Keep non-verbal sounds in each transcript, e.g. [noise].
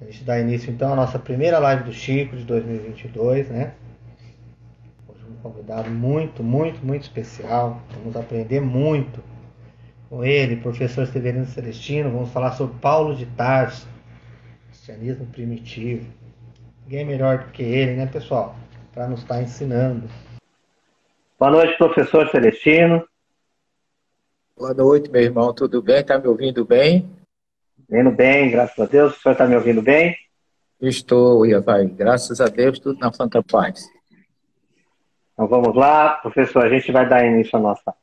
A gente dá início então à nossa primeira live do Chico de 2022, né? Hoje um convidado muito, muito, muito especial. Vamos aprender muito com ele, professor Severino Celestino. Vamos falar sobre Paulo de Tarso, cristianismo primitivo. Ninguém melhor do que ele, né, pessoal? Para nos estar ensinando. Boa noite, professor Celestino. Boa noite, meu irmão. Tudo bem? Está me ouvindo bem? Vendo bem, graças a Deus. O senhor está me ouvindo bem? Estou, Iavai. Graças a Deus, tudo na santa paz. Então vamos lá, professor. A gente vai dar início à nossa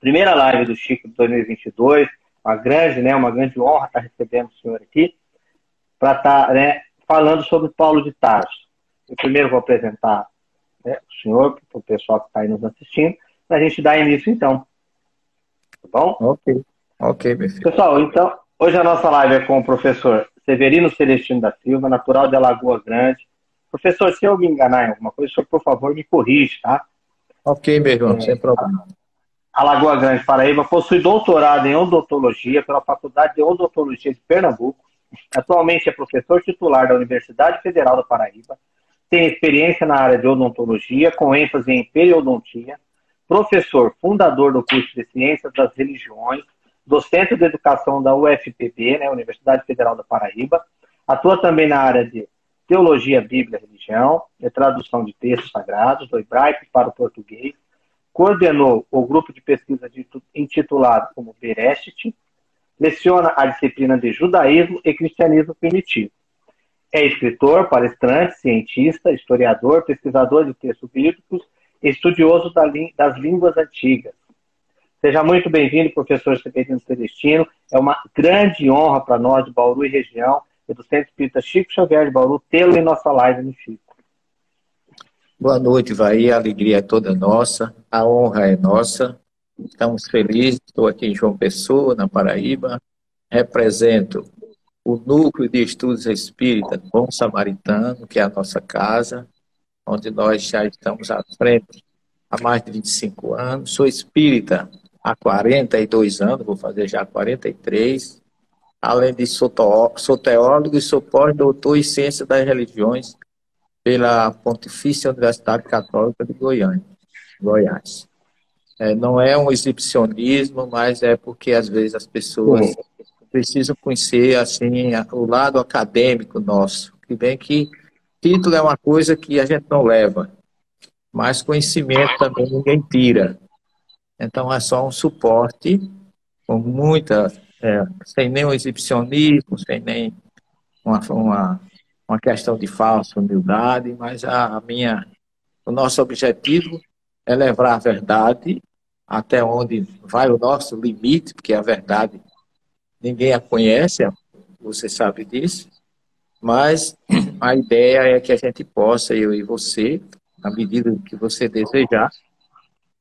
primeira live do Chico de 2022. Uma grande, né, uma grande honra estar recebendo o senhor aqui para estar né, falando sobre Paulo de Tarso. Eu primeiro vou apresentar né, o senhor para o pessoal que está aí nos assistindo, para a gente dar início então. Tá bom? Ok. Ok, meu filho. Pessoal, então, Hoje a nossa live é com o professor Severino Celestino da Silva, natural de Alagoa Grande. Professor, se eu me enganar em alguma coisa, senhor, por favor, me corrige, tá? Ok, meu irmão, é, sem problema. Alagoa Grande, Paraíba, possui doutorado em odontologia pela Faculdade de Odontologia de Pernambuco. Atualmente é professor titular da Universidade Federal da Paraíba. Tem experiência na área de odontologia, com ênfase em periodontia. Professor, fundador do curso de Ciências das Religiões do Centro de Educação da UFPB, né, Universidade Federal da Paraíba. Atua também na área de Teologia, Bíblia Religião, e tradução de textos sagrados, do hebraico para o português. Coordenou o grupo de pesquisa intitulado como Bereshit. Leciona a disciplina de Judaísmo e Cristianismo Primitivo. É escritor, palestrante, cientista, historiador, pesquisador de textos bíblicos, estudioso das línguas antigas Seja muito bem-vindo, professor Severino Celestino. É uma grande honra para nós de Bauru e região e do Centro Espírita Chico Xavier de Bauru tê-lo em nossa live no Chico. Boa noite, Vai. A alegria é toda nossa, a honra é nossa. Estamos felizes. Estou aqui em João Pessoa, na Paraíba. Represento o Núcleo de Estudos Espírita Bom Samaritano, que é a nossa casa, onde nós já estamos à frente há mais de 25 anos. Sou espírita há 42 anos, vou fazer já 43. Além de sou, teólogo e sou pós-doutor em Ciência das Religiões pela Pontifícia Universidade Católica de Goiânia, Goiás. É, não é um exibicionismo, mas é porque às vezes as pessoas precisam conhecer assim o lado acadêmico nosso. Que bem que título é uma coisa que a gente não leva, mas conhecimento também ninguém tira. Então é só um suporte com muita, é, sem nenhum exibicionismo, sem nem uma, uma, uma questão de falsa humildade, mas a, a minha, o nosso objetivo é levar a verdade até onde vai o nosso limite, porque a verdade ninguém a conhece, você sabe disso, mas a ideia é que a gente possa, eu e você, na medida que você desejar,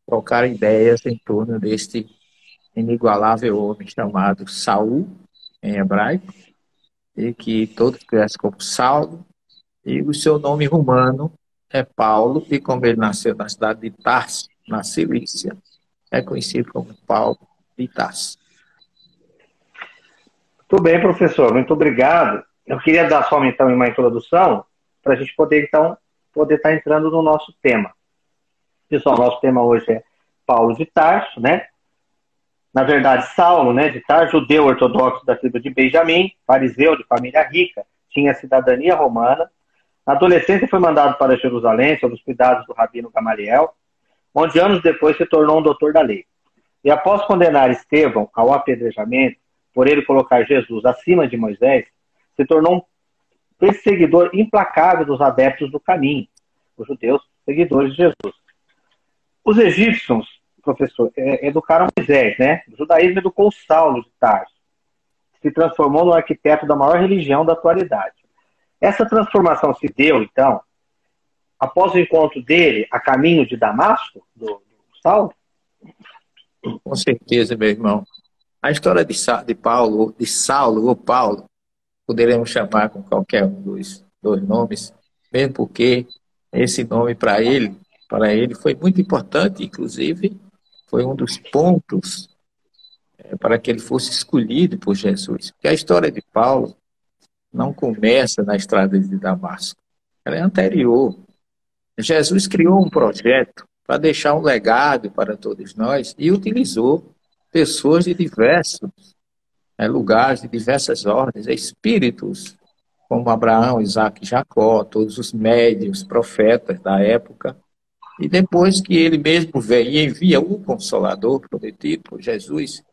trocar ideias em torno deste inigualável homem chamado Saul, em hebraico, e que todos conhecem como Saulo, e o seu nome romano é Paulo, e como ele nasceu na cidade de Tarso, na Cilícia, é conhecido como Paulo de Tarso. Muito bem, professor, muito obrigado. Eu queria dar só então uma introdução para a gente poder então poder estar entrando no nosso tema. Pessoal, nosso tema hoje é Paulo de Tarso, né? Na verdade, Saulo, né, de Tarso, judeu ortodoxo da tribo de Benjamim, fariseu de família rica, tinha cidadania romana. Na adolescência foi mandado para Jerusalém sob os cuidados do rabino Gamaliel, onde anos depois se tornou um doutor da lei. E após condenar Estevão ao apedrejamento, por ele colocar Jesus acima de Moisés, se tornou um perseguidor implacável dos adeptos do caminho, os judeus seguidores de Jesus. Os egípcios, professor, é, educaram Moisés, né? O judaísmo educou Saulo de Tarso, se transformou no arquiteto da maior religião da atualidade. Essa transformação se deu, então, após o encontro dele a caminho de Damasco, do, do Saulo? Com certeza, meu irmão. A história de, de Paulo, de Saulo ou Paulo, poderemos chamar com qualquer um dos dois nomes, mesmo porque esse nome para ele para ele foi muito importante, inclusive, foi um dos pontos é, para que ele fosse escolhido por Jesus. Porque a história de Paulo não começa na estrada de Damasco. Ela é anterior. Jesus criou um projeto para deixar um legado para todos nós e utilizou pessoas de diversos é, lugares, de diversas ordens, espíritos, como Abraão, Isaac e Jacó, todos os médios, profetas da época. E depois que ele mesmo vem e envia o Consolador prometido por Jesus,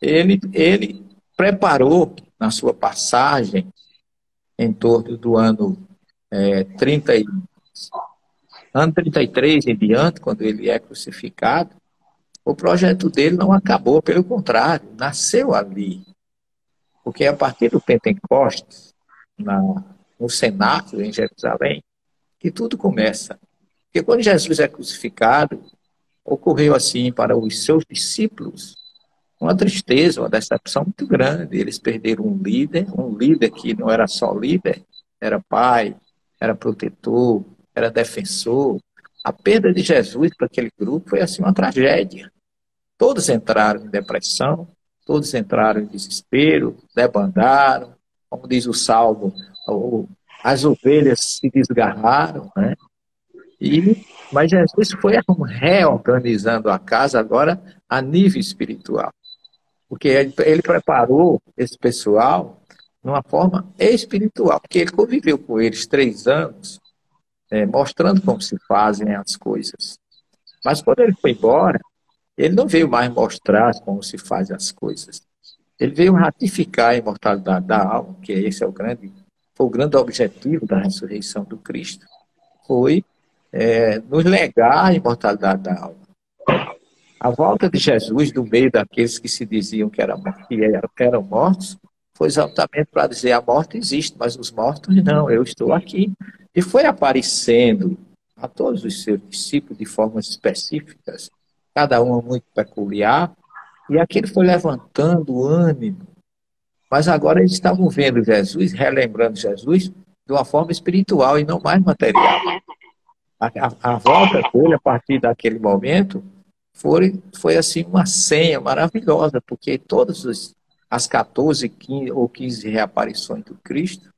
ele, ele preparou na sua passagem em torno do ano é, 30 e, ano 33 em diante, quando ele é crucificado, o projeto dele não acabou, pelo contrário, nasceu ali. Porque a partir do Pentecostes, na, no cenáculo em Jerusalém, que tudo começa. Porque quando Jesus é crucificado, ocorreu assim para os seus discípulos uma tristeza, uma decepção muito grande. Eles perderam um líder, um líder que não era só líder, era pai, era protetor, era defensor. A perda de Jesus para aquele grupo foi assim uma tragédia. Todos entraram em depressão, todos entraram em desespero, debandaram, como diz o salmo, as ovelhas se desgarraram, né? E, mas Jesus foi reorganizando a casa agora a nível espiritual. Porque ele, ele preparou esse pessoal numa forma espiritual, porque ele conviveu com eles três anos, é, mostrando como se fazem as coisas. Mas quando ele foi embora, ele não veio mais mostrar como se fazem as coisas. Ele veio ratificar a imortalidade da alma, que esse é o grande, foi o grande objetivo da ressurreição do Cristo, foi é, nos legar a imortalidade da alma. A volta de Jesus do meio daqueles que se diziam que, era, que, eram, que eram mortos foi exatamente para dizer a morte existe, mas os mortos não, eu estou aqui. E foi aparecendo a todos os seus discípulos de formas específicas, cada uma muito peculiar, e aquele foi levantando o ânimo. Mas agora eles estavam vendo Jesus, relembrando Jesus, de uma forma espiritual e não mais material. A, a, volta dele, a partir daquele momento, foi, foi assim uma senha maravilhosa, porque todas as, as 14 15, ou 15 reaparições do Cristo,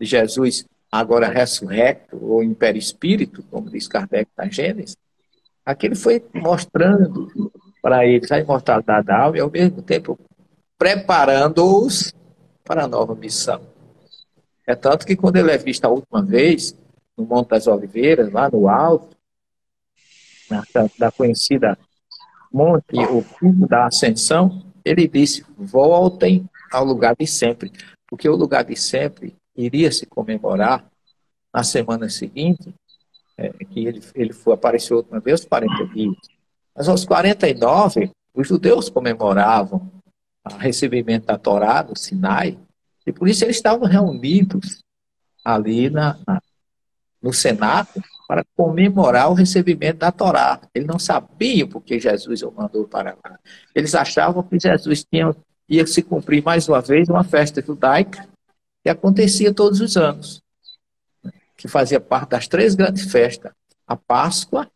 de Jesus agora ressurrecto, ou em perispírito, como diz Kardec na Gênesis, aquele foi mostrando para eles a imortalidade da alma e, ao mesmo tempo, preparando-os para a nova missão. É tanto que, quando ele é visto a última vez, no Monte das Oliveiras, lá no alto, da, da conhecida monte, o pico da ascensão, ele disse: voltem ao lugar de sempre, porque o lugar de sempre iria se comemorar na semana seguinte, é, que ele, ele foi, apareceu outra vez, 40 dias. Mas aos 49, os judeus comemoravam o recebimento da Torá, do Sinai, e por isso eles estavam reunidos ali na, na no Senado para comemorar o recebimento da Torá. Eles não sabiam porque Jesus o mandou para lá. Eles achavam que Jesus tinha, ia se cumprir mais uma vez uma festa judaica que acontecia todos os anos, que fazia parte das três grandes festas: a Páscoa,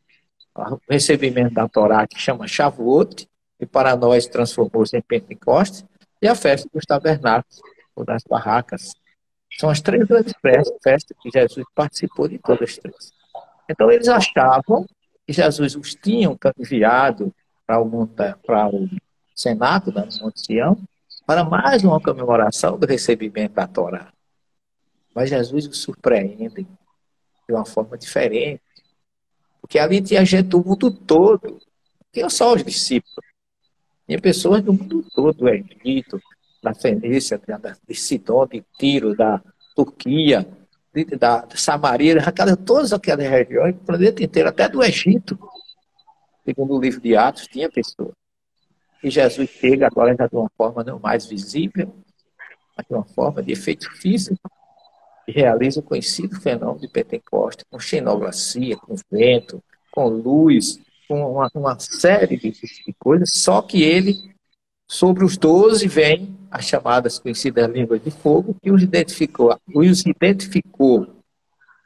o recebimento da Torá, que chama Shavuot, e para nós transformou-se em Pentecostes, e a festa dos tabernáculos, ou das barracas. São as três grandes festas que Jesus participou de todas as três. Então eles achavam que Jesus os tinha enviado para o, para o Senado da Monte Sião para mais uma comemoração do recebimento da Torá. Mas Jesus os surpreende de uma forma diferente. Porque ali tinha gente do mundo todo. Tinha só os discípulos. Tinha pessoas do mundo todo, do Egito, da Fenícia, de Sidon, de Tiro, da Turquia, da, da Samaria, cada, todas aquelas regiões, do planeta inteiro, até do Egito, segundo o livro de Atos, tinha pessoas. E Jesus chega agora já de uma forma não mais visível, mas de uma forma de efeito físico, e realiza o conhecido fenômeno de Pentecostes, com xenografia, com vento, com luz, com uma, uma série de, de coisas, só que ele, sobre os doze, vem as chamadas conhecidas línguas de fogo, que os identificou, os identificou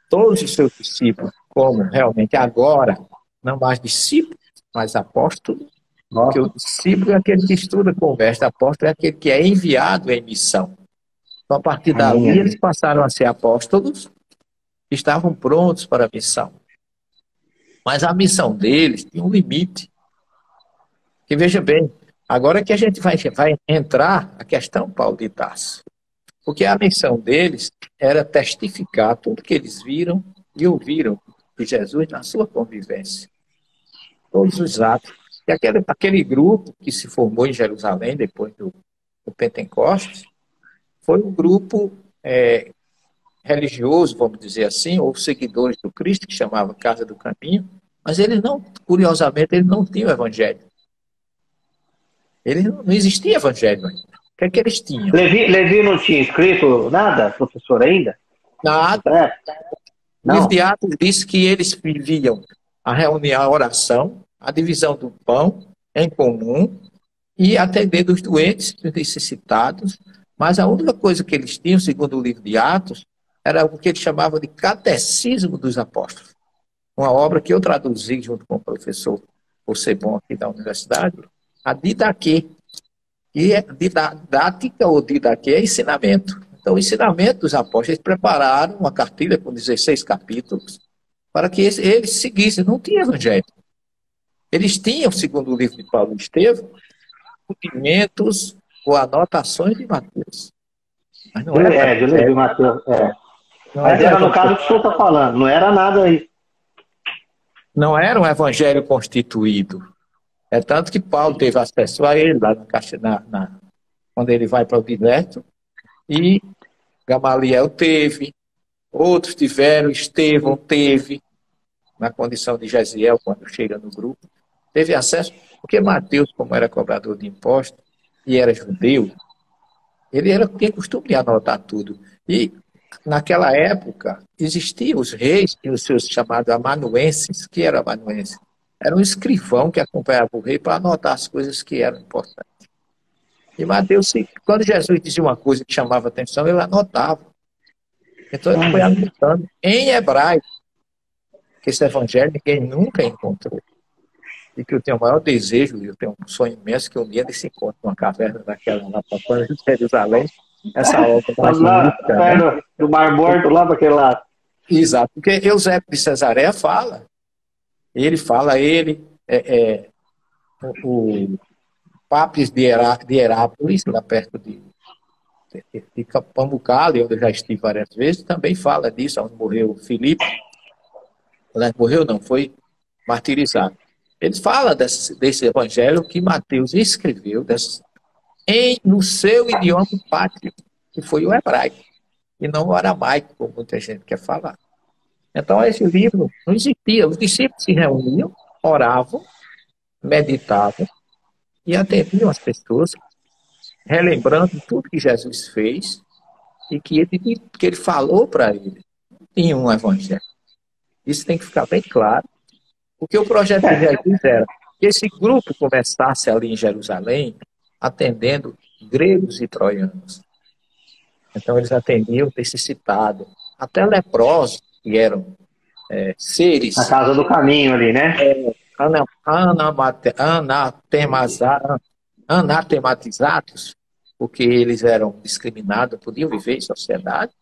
todos os seus discípulos como realmente agora, não mais discípulos, mas apóstolos, porque o discípulo é aquele que estuda, conversa, apóstolo é aquele que é enviado em missão. Então, a partir dali, eles passaram a ser apóstolos, estavam prontos para a missão. Mas a missão deles tinha um limite. Que veja bem, agora que a gente vai, vai entrar a questão, Paulo de Tarso. Porque a missão deles era testificar tudo que eles viram e ouviram de Jesus na sua convivência. Todos os atos. E aquele, aquele grupo que se formou em Jerusalém depois do, do Pentecostes, foi um grupo é, religioso, vamos dizer assim, ou seguidores do Cristo, que chamava Casa do Caminho, mas eles não, curiosamente, eles não tinham evangelho. Eles não, não existia evangelho ainda. O que é que eles tinham? Levi, Levi não tinha escrito nada, professor, ainda? Nada. É. O livro de Atos diz que eles viviam a reunião, a oração, a divisão do pão em comum e atendendo os doentes, os necessitados, mas a única coisa que eles tinham, segundo o livro de Atos, era o que eles chamavam de Catecismo dos Apóstolos. Uma obra que eu traduzi junto com o professor bom aqui da universidade, a Didaquê, que é didática ou Didaquê é ensinamento. Então, o ensinamento dos apóstolos, eles prepararam uma cartilha com 16 capítulos para que eles seguissem. Não tinha evangelho. Eles tinham, segundo o livro de Paulo e Estevão, documentos ou anotações de Mateus. Mas não era é, de Mateus. É. Mas era no caso que o senhor está falando, não era nada aí. Não era um evangelho constituído. É tanto que Paulo teve acesso a ele lá na, na quando ele vai para o Dileto, e Gamaliel teve, outros tiveram, Estevão teve, na condição de Gesiel, quando chega no grupo, teve acesso, porque Mateus, como era cobrador de impostos, e era judeu, ele era, tinha costume de anotar tudo. E naquela época existiam os reis e os seus chamados amanuenses, que eram amanuenses. Era um escrivão que acompanhava o rei para anotar as coisas que eram importantes. E Mateus, quando Jesus dizia uma coisa que chamava atenção, ele anotava. Então ele foi anotando em hebraico, que esse evangelho ninguém nunca encontrou e que eu tenho o maior desejo, eu tenho um sonho imenso que um dia ele se encontre numa caverna daquela lá para Jerusalém, essa [laughs] obra mais lá, bonita, né? do Mar Morto lá para aquele lado. Exato, porque Eusébio de Cesareia fala, ele fala, ele, é, é, o, o de, Herá, de Herápolis, lá perto de, de, onde eu já estive várias vezes, também fala disso, onde morreu Filipe, morreu não, foi martirizado. Ele fala desse, desse evangelho que Mateus escreveu desse, em, no seu idioma pátrio, que foi o hebraico, e não o aramaico, como muita gente quer falar. Então, esse livro não existia. Os discípulos se reuniam, oravam, meditavam e atendiam as pessoas, relembrando tudo que Jesus fez e que ele, que ele falou para. Não tinha um evangelho. Isso tem que ficar bem claro porque o projeto de Jesus era que esse grupo começasse ali em Jerusalém, atendendo gregos e troianos. Então, eles atendiam necessitados, até leprosos, que eram é, seres. Na casa do caminho ali, né? É, anatematizados, porque eles eram discriminados, podiam viver em sociedade.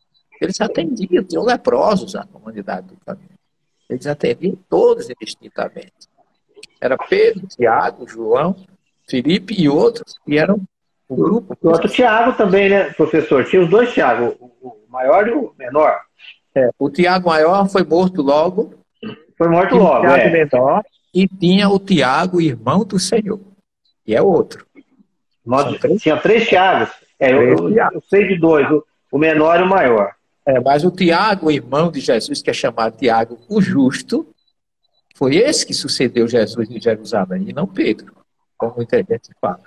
Eles atendiam, tinham leprosos na comunidade do caminho. Eles atendiam todos indistintamente. Era Pedro, Tiago, João, Felipe e outros que eram o grupo. O outro Tiago também, né, professor? Tinha os dois Tiago, o maior e o menor. É, o Tiago maior foi morto logo. Foi morto logo, o Tiago é. menor e tinha o Tiago, irmão do Senhor, que é outro. três? Tinha três Tiagos. É, eu, eu, eu, sei de dois, o, menor e o maior. É, mas o Tiago, irmão de Jesus, que é chamado Tiago o Justo, foi esse que sucedeu Jesus em Jerusalém, e não Pedro, como muita gente fala.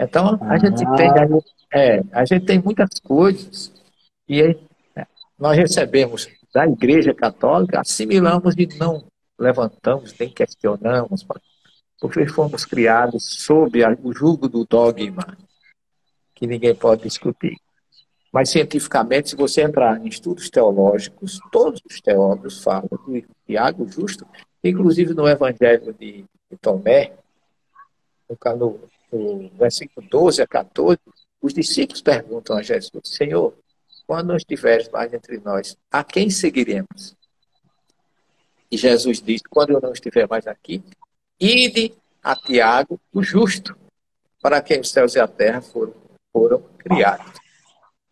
Então, a, ah. gente, tem, a, gente, é, a gente tem muitas coisas e nós recebemos da Igreja Católica, assimilamos e não levantamos, nem questionamos, porque fomos criados sob o jugo do dogma, que ninguém pode discutir. Mas, cientificamente, se você entrar em estudos teológicos, todos os teólogos falam do Tiago Justo, inclusive no Evangelho de, Tomé, no, no versículo 12 a 14, Os discípulos perguntam a Jesus: Senhor, quando não estiveres mais entre nós, a quem seguiremos? E Jesus diz: Quando eu não estiver mais aqui, ide a Tiago, o justo, para quem os céus e a terra foram, foram criados.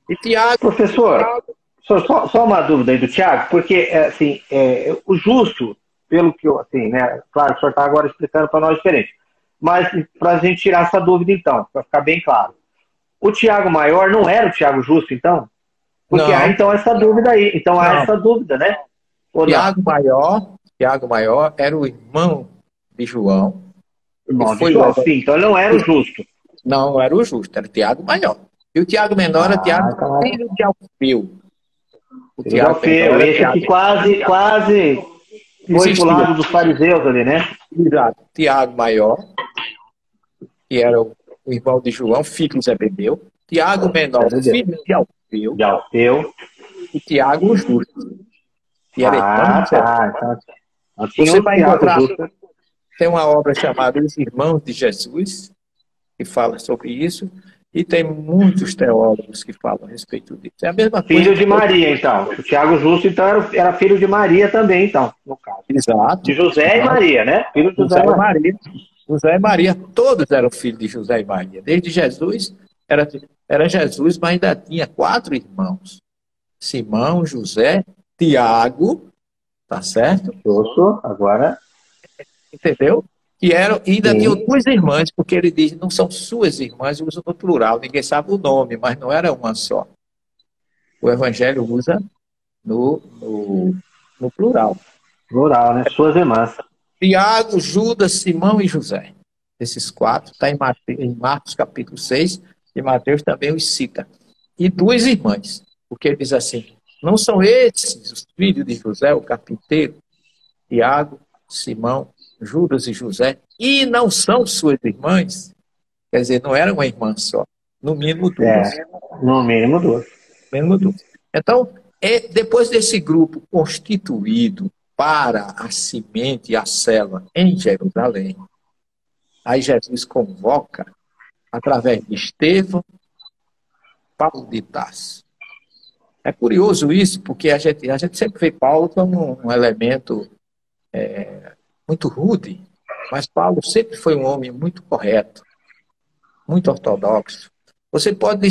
E Tiago. Professor, só, só, uma dúvida aí do Tiago, porque é, assim, é, o justo, pelo que eu, assim, né? Claro o senhor está agora explicando para nós diferente. Mas para a gente tirar essa dúvida, então, para ficar bem claro. O Tiago maior não era o Tiago justo, então? Porque não. há então essa dúvida aí. Então há essa dúvida, né? Tiago maior, Tiago maior era o irmão de João. Irmão de João, sim. Então ele não era o justo. Não, era o justo, era o Tiago maior. E o Tiago menor era ah, Tiago tá. filho de Alfeu. O Tiago Alfeu, esse aqui quase, quase foi pro lado dos fariseus ali, né? Exato. Tiago maior, que era o irmão de João, filho de Zebedeu. Tiago menor, filho de Alfeu. De Alfeu. E Tiago justo. Era ah, tá. Então, Você vai encontrar... Tem uma obra chamada Os Irmãos de Jesus, que fala sobre isso. E tem muitos teólogos que falam a respeito disso. É a mesma filho coisa. Filho de Maria, então. O Tiago Justo, então, era filho de Maria também, então, no caso. Exato. De José e Maria, né? Filho de José, José e Maria. José e Maria, todos eram filhos de José e Maria. Desde Jesus, era, era Jesus, mas ainda tinha quatro irmãos. Simão, José, Tiago, tá certo? Justo, agora. Entendeu? E eram, ainda Sim. tinham duas irmãs, porque ele diz, não são suas irmãs, usa no plural, ninguém sabe o nome, mas não era uma só. O Evangelho usa no, no, no plural. Plural, né? Suas irmãs. Tiago, Judas, Simão e José. Esses quatro, está em, em Marcos capítulo 6, e Mateus também os cita. E duas irmãs, porque ele diz assim, não são esses os filhos de José, o carpinteiro, Tiago, Simão Judas e José, e não são suas irmãs, quer dizer, não era uma irmã só, no mínimo duas. É, no mínimo duas. No mínimo duas. Então, é, depois desse grupo constituído para a semente e a selva em Jerusalém, aí Jesus convoca, através de Estevão, Paulo de Tarso. É curioso isso, porque a gente, a gente sempre vê Paulo como um elemento é, muito rude, mas Paulo sempre foi um homem muito correto, muito ortodoxo. Você pode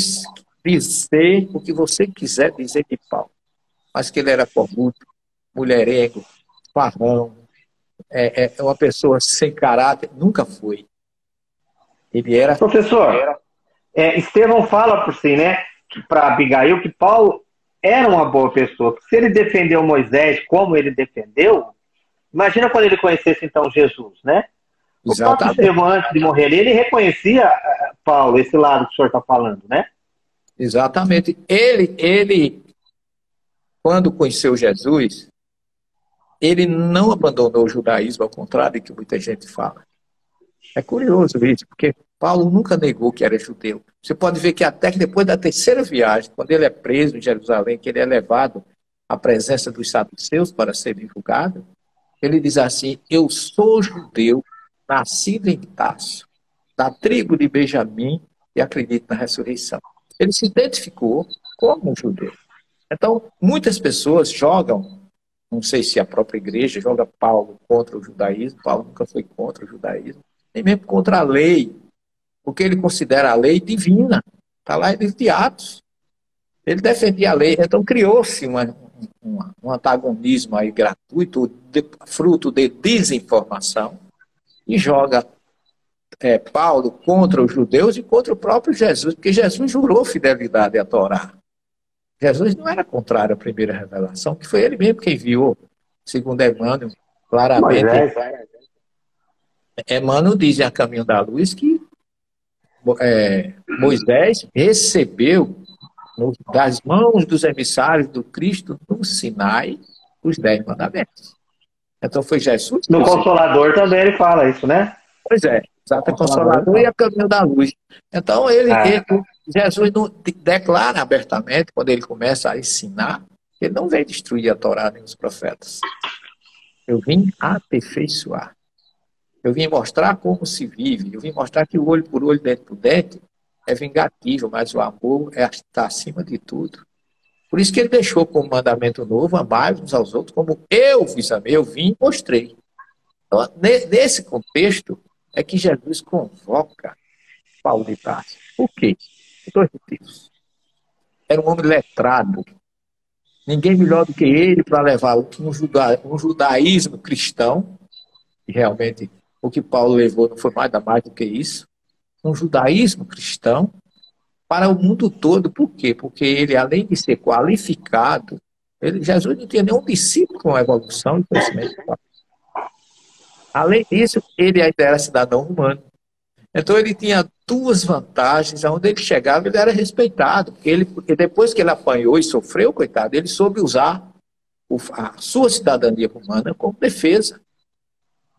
dizer o que você quiser dizer de Paulo, mas que ele era corrupto, mulherengo, farrão, é, é, uma pessoa sem caráter, nunca foi. Professor. É, Estevão fala por si, né, para Abigail, que Paulo era uma boa pessoa. Se ele defendeu Moisés como ele defendeu, Imagina quando ele conhecesse então Jesus, né? O próprio Estevão, antes de morrer, ele reconhecia, eh, Paulo, esse lado que o senhor está falando, né? Exatamente. Ele, ele, quando conheceu Jesus, ele não abandonou o judaísmo, ao contrário do que muita gente fala. É curioso isso, porque Paulo nunca negou que era judeu. Você pode ver que até que depois da terceira viagem, quando ele é preso em Jerusalém, que ele é levado à presença dos saduceus para ser julgado, ele diz assim: Eu sou judeu, nascido em Tarso, da tribo de Benjamim e acredito na ressurreição. Ele se identificou como um judeu. Então, muitas pessoas jogam, não sei se a própria igreja joga Paulo contra o judaísmo, Paulo nunca foi contra o judaísmo, nem mesmo contra a lei, porque ele considera a lei divina. Está lá em Atos. Ele defendia a lei, então criou-se uma, um, um antagonismo aí gratuito, de, fruto de desinformação, e joga é, Paulo contra os judeus e contra o próprio Jesus, porque Jesus jurou fidelidade à Torá. Jesus não era contrário à primeira revelação, que foi ele mesmo quem enviou, segundo Emmanuel, claramente. Moisés. Emmanuel diz em A Caminho da Luz que é, Moisés recebeu das mãos dos emissários do Cristo no Sinai os dez mandamentos. Então foi Jesus. No Consolador também ele fala isso, né? Pois é, exato, Consolador, Consolador e a caminho da luz. Então ele, ah. ele, Jesus não declara abertamente, quando ele começa a ensinar, ele não veio destruir a Torá nem os profetas. Eu vim aperfeiçoar. Eu vim mostrar como se vive. Eu vim mostrar que o olho por olho, dente por dente, é vingativo, mas o amor é, está acima de tudo. Por isso que ele deixou como mandamento novo, amar uns aos outros, como eu vos amei, eu vim e mostrei. Então, nesse contexto, é que Jesus convoca Paulo de Tarso. Por quê? Por dois motivos. Era um homem letrado. Ninguém melhor do que ele para levar um, um judaísmo cristão, e realmente o que Paulo levou não foi mais, mais do que isso, um judaísmo cristão para o mundo todo. Por quê? Porque ele, além de ser qualificado, ele, Jesus não tinha nenhum discípulo com evolução e conhecimento. Além disso, ele ainda era cidadão humano. Então ele tinha duas vantagens, aonde ele chegava ele era respeitado, porque, ele, porque depois que ele apanhou e sofreu, coitado, ele soube usar a sua cidadania humana como defesa.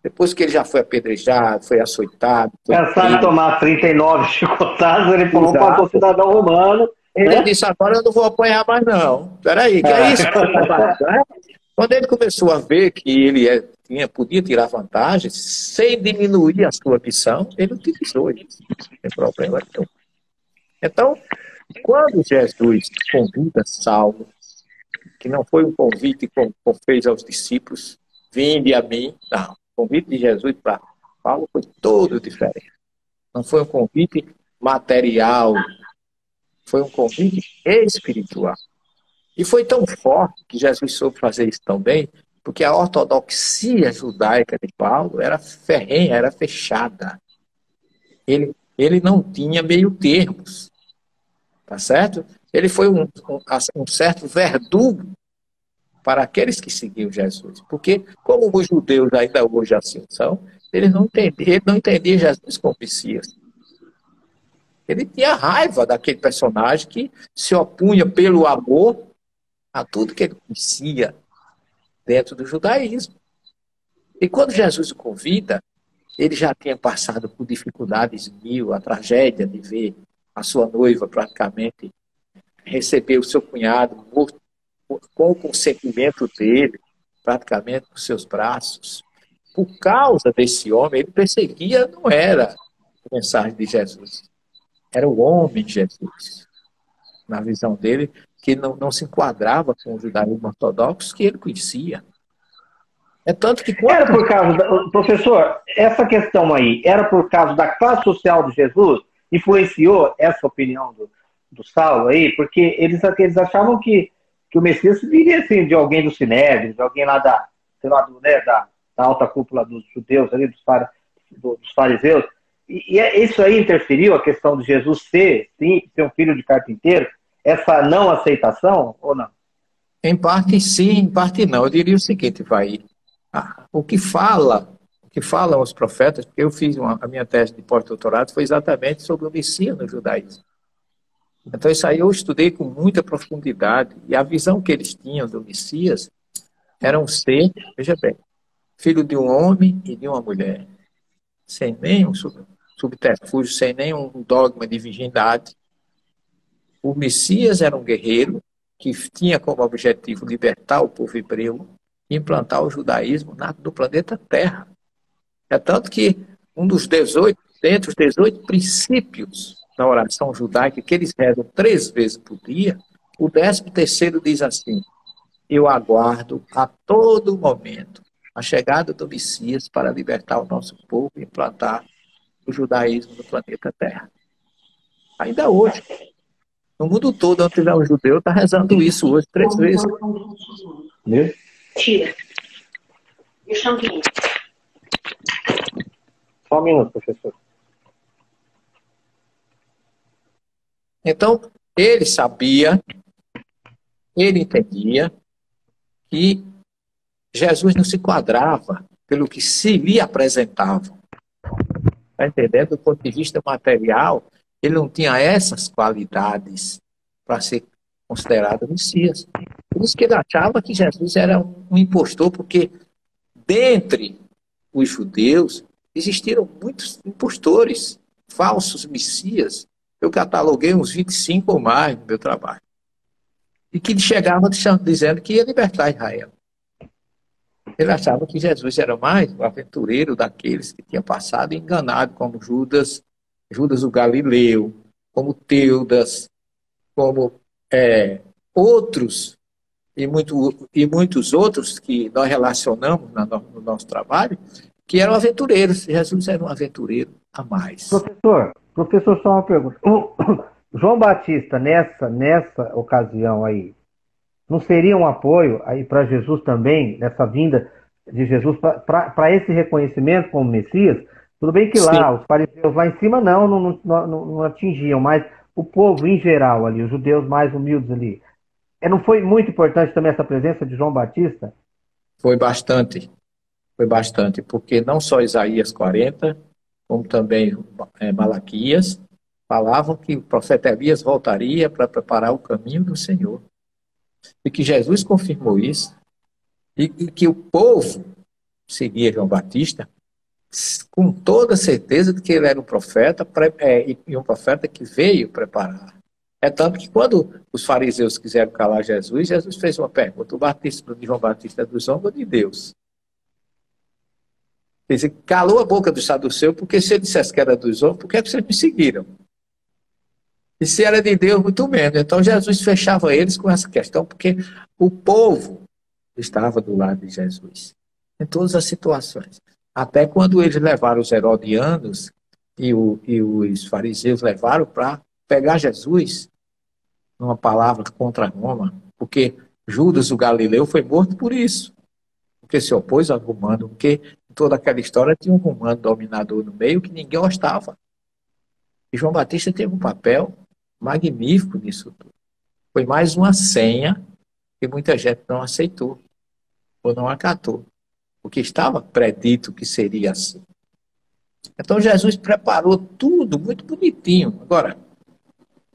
Depois que ele já foi apedrejado, foi açoitado. Foi Cansado de tomar 39 chicotadas, ele falou para o cidadão romano. Ele né? disse: agora eu não vou apanhar mais, não. Peraí, que é, é isso? [laughs] Quando ele começou a ver que ele é, tinha, podia tirar vantagens, sem diminuir a sua missão, ele utilizou isso. Não tem problema nenhum. Então, quando Jesus convida Saulo, que não foi um convite como fez aos discípulos, vinde a mim, não. Convite de Jesus para Paulo foi todo diferente. Não foi um convite material, foi um convite espiritual. E foi tão forte que Jesus soube fazer isso tão bem, porque a ortodoxia judaica de Paulo era ferrenha, era fechada. Ele, ele não tinha meio termos. Tá certo? Ele foi um, um, um certo verdugo para aqueles que seguiam Jesus. Porque, como os judeus ainda hoje assim são, eles não entendiam, ele não entendia Jesus como Messias. Ele tinha raiva daquele personagem que se opunha pelo amor a tudo que ele conhecia dentro do judaísmo. E quando Jesus o convida, ele já tinha passado por dificuldades mil, a tragédia de ver a sua noiva praticamente receber o seu cunhado morto com o consentimento dele, praticamente nos seus braços. Por causa desse homem, ele perseguia, não era a mensagem de Jesus, era o homem de Jesus. Na visão dele, que não, não se enquadrava com o judaísmo ortodoxo que ele conhecia. É tanto que quando... Era por causa, da, professor, essa questão aí, era por causa da classe social de Jesus? Influenciou essa opinião do, do Saulo aí? Porque eles, eles achavam que que o Messias viria assim, de alguém do Sinédrio, de alguém lá da, sei lá, do, né, da, da, alta cúpula dos judeus, ali, dos, dos fariseus. E, e, é, isso aí interferiu a questão de Jesus ser, sim, ser um filho de carpinteiro? Essa não aceitação ou não? Em parte sim, em parte não. Eu diria o seguinte, vai. Ah, o que fala, o que falam os profetas, porque eu fiz uma, a minha tese de pós-doutorado foi exatamente sobre o Messias no judaísmo. Então, isso aí eu estudei com muita profundidade. E a visão que eles tinham do Messias era um ser, veja bem, filho de um homem e de uma mulher, sem nenhum subterfúgio, sem nenhum dogma de virgindade. O Messias era um guerreiro que tinha como objetivo libertar o povo hebreu e implantar o judaísmo no planeta Terra. É tanto que um dos 18, dentre os 18 princípios na oração judaica, que eles rezam três vezes por dia, o décimo terceiro diz assim: Eu aguardo a todo momento a chegada do Messias para libertar o nosso povo e implantar o judaísmo no planeta Terra. Ainda hoje, no mundo todo, onde tiver um judeu, está rezando isso hoje três vezes. Tira. E o champinho? Só um minuto, professor. Então, ele sabia, ele entendia que Jesus não se quadrava pelo que se lhe apresentava. Está entendendo? Do ponto de vista material, ele não tinha essas qualidades para ser considerado Messias. Por isso que ele achava que Jesus era um impostor, porque dentre os judeus existiram muitos impostores, falsos messias, eu cataloguei uns 25 ou mais no meu trabalho. E que chegavam dizendo que ia libertar Israel. Ele achava que Jesus era mais o aventureiro daqueles que tinham passado enganado, como Judas, Judas o Galileu, como Teudas, como é, outros e, muito, e muitos outros que nós relacionamos no nosso trabalho, que eram aventureiros. Jesus era um aventureiro a mais. Professor, professor, só uma pergunta. O [coughs] João Batista, nessa, nessa ocasião aí, não seria um apoio aí para Jesus também, nessa vinda de Jesus, para esse reconhecimento como Messias? Tudo bem que lá, Sim. os fariseus lá em cima não, não, não, não, atingiam, mas o povo em geral ali, os judeus mais humildes ali. É, não foi muito importante também essa presença de João Batista? Foi bastante. Foi bastante, porque não só Isaías 40, como também é, Malaquias, falavam que o profeta Elias voltaria para preparar o caminho do Senhor. E que Jesus confirmou isso. E, e que o povo seguia João Batista com toda certeza de que ele era um profeta é, e um profeta que veio preparar. É tanto que quando os fariseus quiseram calar Jesus, Jesus fez uma pergunta: o batismo de João Batista é dos homens ou de Deus? Quer dizer, calou a boca do saduceu, porque se ele dissesse que era dos homens, por que, é que vocês me seguiram? E se era de Deus, muito menos. Então Jesus fechava eles com essa questão, porque o povo estava do lado de Jesus, em todas as situações. Até quando eles levaram os herodianos e, o, e os fariseus levaram para pegar Jesus, numa palavra contra Roma, porque Judas o Galileu foi morto por isso, porque se opôs ao romano, porque toda aquela história tinha um romano dominador no meio que ninguém gostava. E João Batista teve um papel magnífico nisso tudo. Foi mais uma senha que muita gente não aceitou ou não acatou porque estava predito que seria assim. Então Jesus preparou tudo muito bonitinho. Agora,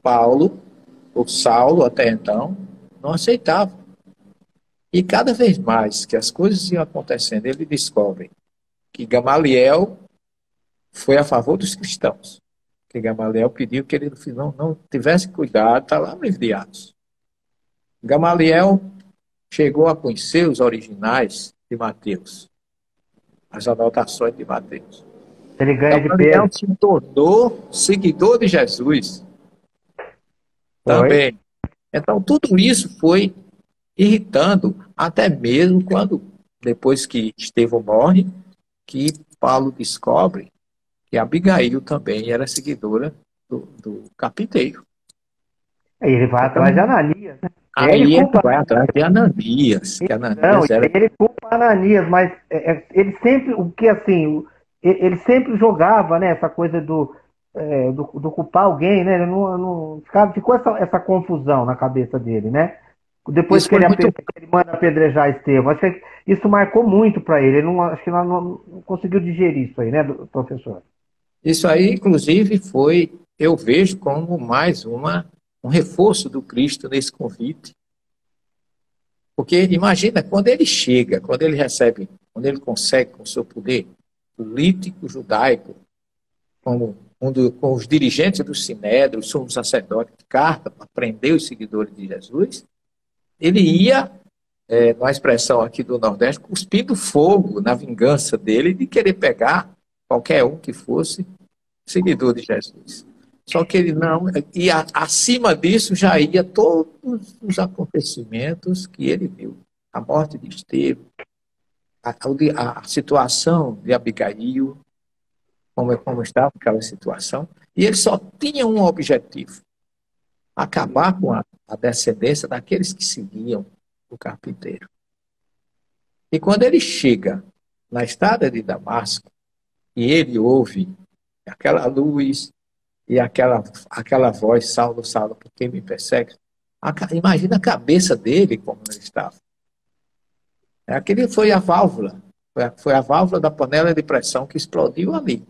Paulo, ou Saulo até então, não aceitava. E cada vez mais que as coisas iam acontecendo, ele descobre que Gamaliel foi a favor dos cristãos. Que Gamaliel pediu que ele não, não tivesse cuidado, está lá no livro de Atos. Gamaliel chegou a conhecer os originais de Mateus. As anotações de Mateus. Ele ganha então, de Pedro. se tornou seguidor de Jesus. Também. Então, tudo isso foi irritando, até mesmo quando, depois que Estevão morre, que Paulo descobre que Abigail também era seguidora do, do carpinteiro. Aí ele vai atrás de Ananias, né? Aí ele culpa... vai atrás de Ananias. Que Ananias não, era... ele culpa Ananias, mas é, é, ele sempre, o que assim, ele sempre jogava, né, essa coisa do, é, do, do, culpar alguém, né? Ele não, não ficava, ficou essa, essa confusão na cabeça dele, né? Depois que ele, muito... ele, manda apedrejar Estevão. Acho que isso marcou muito para ele. ele não, acho que não, não conseguiu digerir isso aí, né, professor? Isso aí, inclusive, foi, eu vejo como mais uma um reforço do Cristo nesse convite. Porque imagina, quando ele chega, quando ele recebe, quando ele consegue com o seu poder político judaico, como um do, com os dirigentes do Sinédrio, os sumos sacerdotes de carta, para prender os seguidores de Jesus, ele ia, é, na expressão aqui do Nordeste, cuspindo fogo na vingança dele de querer pegar qualquer um que fosse seguidor de Jesus. Só que ele não, e a, acima disso já ia todos os acontecimentos que ele viu. A morte de Estevão, a, a, a situação de Abigail, como, como estava aquela situação, e ele só tinha um objetivo: acabar com a, a descendência daqueles que seguiam o carpinteiro. E quando ele chega na estrada de Damasco, e ele ouve aquela luz, e aquela, aquela voz, Saulo, Saulo, por que me persegue? A, imagina a cabeça dele como ele estava. É, aquele foi a válvula, foi a, foi a válvula da panela de pressão que explodiu ali.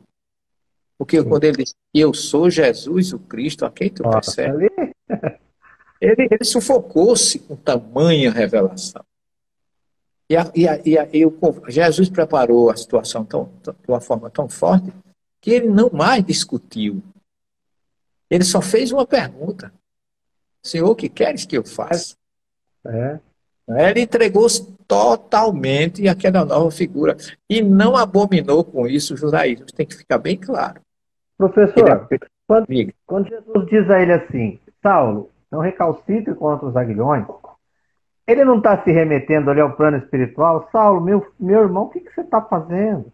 Porque Sim. quando ele disse, eu sou Jesus, o Cristo, a quem tu persegue, [laughs] ele, ele sufocou-se com tamanha revelação. E, a, e, a, e, a, e o, Jesus preparou a situação tão, de uma forma tão forte que ele não mais discutiu ele só fez uma pergunta: Senhor, o que queres que eu faça? É. Ele entregou-se totalmente àquela nova figura e não abominou com isso o judaísmo. Tem que ficar bem claro. Professor, Quando, quando Jesus diz a ele assim, Saulo, não recalcitre contra os aguilhões, ele não está se remetendo ali ao plano espiritual. Saulo, meu, meu irmão, o que, que você está fazendo?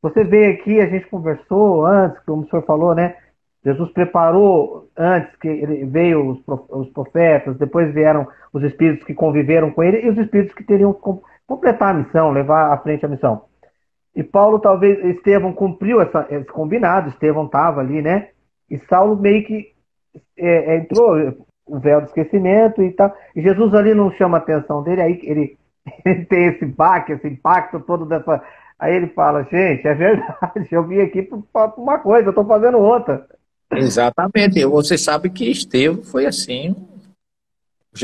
Você veio aqui, a gente conversou antes, como o senhor falou, né? Jesus preparou antes que ele veio os profetas, depois vieram os espíritos que conviveram com ele e os espíritos que teriam que completar a missão, levar à frente a missão. E Paulo, talvez, Estevão cumpriu essa, esse combinado, Estevão estava ali, né? E Saulo meio que é, entrou, o véu do esquecimento e tal. E Jesus ali não chama a atenção dele, aí ele, [laughs] ele tem esse baque, esse impacto todo dessa. Aí ele fala, gente, é verdade, [laughs] eu vim aqui para uma coisa, eu estou fazendo outra. Exatamente. Você sabe que Estevão foi assim,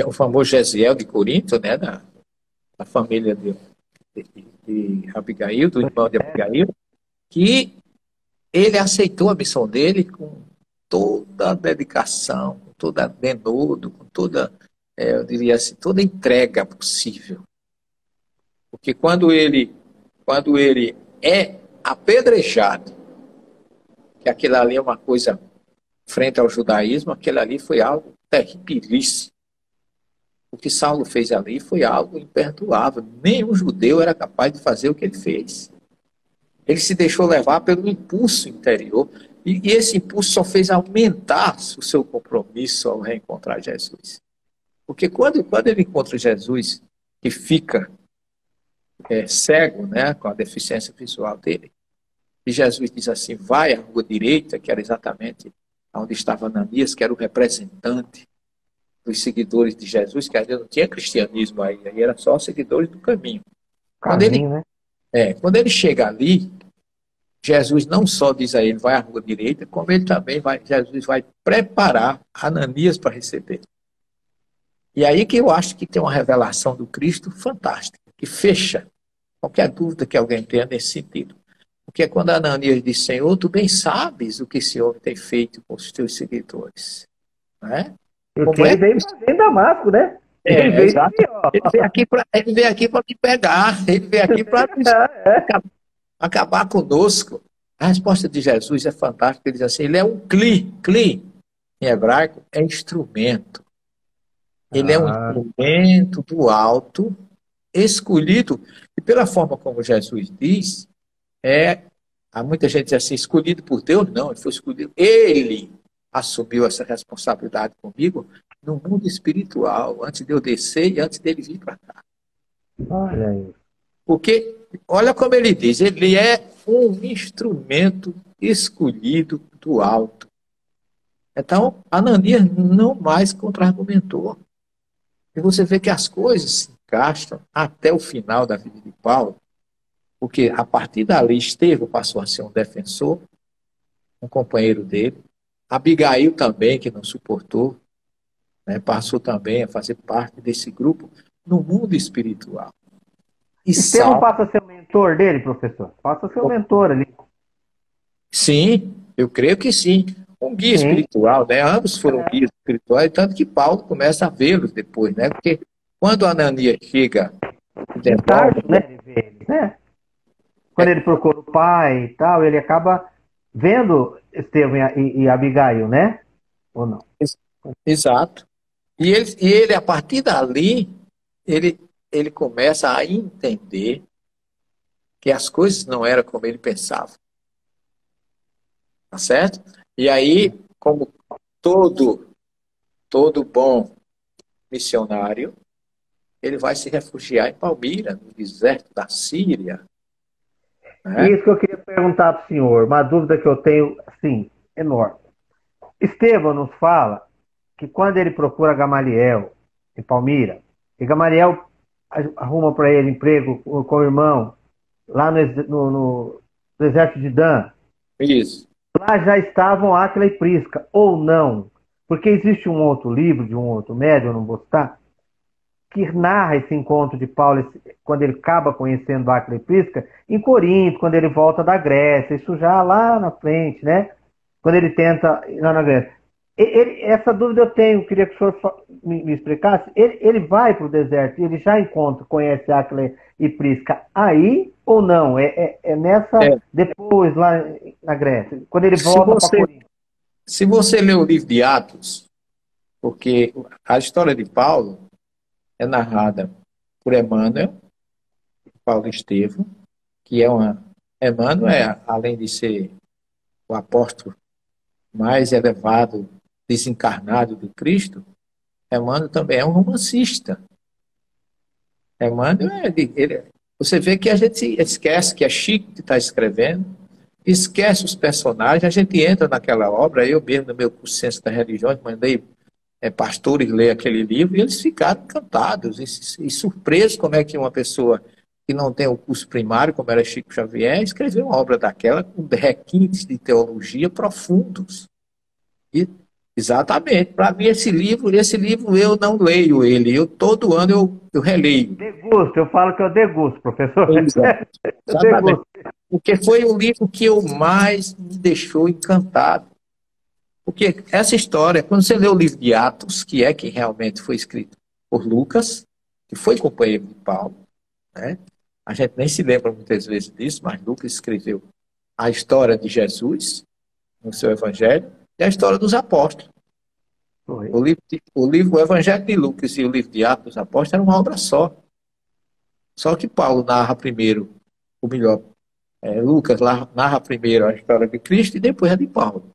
o famoso Gesiel de Corinto, né, da, da família de, de, de Abigail, do irmão de Abigail, que ele aceitou a missão dele com toda a dedicação, toda denodo, com toda, é, eu diria assim, toda entrega possível. Porque quando ele, quando ele é apedrejado, que aquilo ali é uma coisa frente ao judaísmo, aquilo ali foi algo terribilíssimo. O que Saulo fez ali foi algo imperdoável. Nenhum judeu era capaz de fazer o que ele fez. Ele se deixou levar pelo impulso interior. E, e esse impulso só fez aumentar o seu compromisso ao reencontrar Jesus. Porque quando, quando ele encontra Jesus, que fica é, cego, né, com a deficiência visual dele, e Jesus diz assim: vai à rua direita, que era exatamente onde estava Ananias, que era o representante dos seguidores de Jesus, que ainda não tinha cristianismo aí, aí era só seguidores do caminho. Quando ele, né? é, quando ele chega ali, Jesus não só diz a ele, vai à rua direita, como ele também vai, Jesus vai preparar Ananias para receber. E aí que eu acho que tem uma revelação do Cristo fantástica, que fecha qualquer dúvida que alguém tenha nesse sentido. Porque quando Ananias diz, Senhor, tu bem sabes o que esse homem tem feito com os teus seguidores. Né? Como ele é? veio fazer Damasco, né? É, ele, veio ele veio aqui para ele veio aqui para me pegar, ele veio aqui para [laughs] é, é acabar conosco. A resposta de Jesus é fantástica. Ele diz assim: ele é um cli, cli, em hebraico, é instrumento. Ele ah. é um ah. instrumento do alto, escolhido, e pela forma como Jesus diz, é. Há muita gente diz assim, escolhido por Deus, não, ele foi escolhido. Ele assumiu essa responsabilidade comigo no mundo espiritual, antes de eu descer e antes dele vir para cá. Olha aí. Porque olha como ele diz, ele é um instrumento escolhido do alto. Então, Ananias não mais contra-argumentou. E você vê que as coisas se encaixam até o final da vida de Paulo, porque a partir dali Estevão passou a ser um defensor, um companheiro dele. Abigail também, que não suportou, né, passou também a fazer parte desse grupo no mundo espiritual. E você não passa a ser o mentor dele, professor? Passa a ser o mentor ali. Sim, eu creio que sim. Um guia sim. espiritual, né? Ambos foram é. guias espirituais, tanto que Paulo começa a vê-los depois, né? Porque quando Ananias chega. É tarde, né? Ele vê né? Quando é. ele procura o pai e tal, ele acaba vendo Estevão e, e Abigail, né? Ou não? Exato. E ele, e ele, a partir dali, ele ele começa a entender que as coisas não eram como ele pensava. Tá certo? E aí, como todo todo bom missionário, ele vai se refugiar em Palmira, no deserto da Síria. Né? Isso que eu queria perguntar para o senhor, uma dúvida que eu tenho, assim, enorme. Estevão nos fala que quando ele procura Gamaliel em Palmira, e Gamaliel arruma para ele emprego com o irmão lá no, no, no, exército de Dan. Isso. Lá já estavam Áquila e Prisca, ou não? Porque existe um outro livro de um outro médium, não vou citar, que narra esse encontro de Paulo, quando ele acaba conhecendo Áquila e Prisca, em Corinto, quando ele volta da Grécia, isso já lá na frente, né? Quando ele tenta lá na Grécia. Ele, essa dúvida eu tenho, queria que o senhor me, me explicasse. Ele, ele vai para o deserto, ele já encontra, conhece Acre e Prisca aí ou não? É, é, é nessa, é. depois, lá na Grécia, quando ele volta para Corinto. Se você ler o livro de Atos, porque a história de Paulo é narrada por Emmanuel, Paulo Estevam, que é uma. Emmanuel, é, além de ser o apóstolo mais elevado, desencarnado do Cristo, Emmanuel também é um romancista. Emmanuel, ele, ele, você vê que a gente esquece que é Chico que está escrevendo, esquece os personagens, a gente entra naquela obra, eu mesmo no meu curso Ciência da Religião, mandei é, pastores ler aquele livro e eles ficaram encantados e, e, surpresos como é que uma pessoa que não tem o curso primário, como era Chico Xavier, escreveu uma obra daquela com requintes de teologia profundos. E, exatamente. Para mim, esse livro, esse livro eu não leio ele. Eu todo ano eu, eu releio. Degusto, eu falo que eu degusto, professor. [laughs] Exato. Exatamente. Porque foi o livro que eu mais me deixou encantado. Porque essa história, quando você lê o livro de Atos, que é que realmente foi escrito por Lucas, que foi companheiro de Paulo, né? a gente nem se lembra muitas vezes disso, mas Lucas escreveu a história de Jesus no seu evangelho e a história dos apóstolos. O livro, o livro, o Evangelho de Lucas e o livro de Atos dos Apóstolos eram uma obra só. Só que Paulo narra primeiro, ou melhor, é, Lucas narra primeiro a história de Cristo e depois a de Paulo.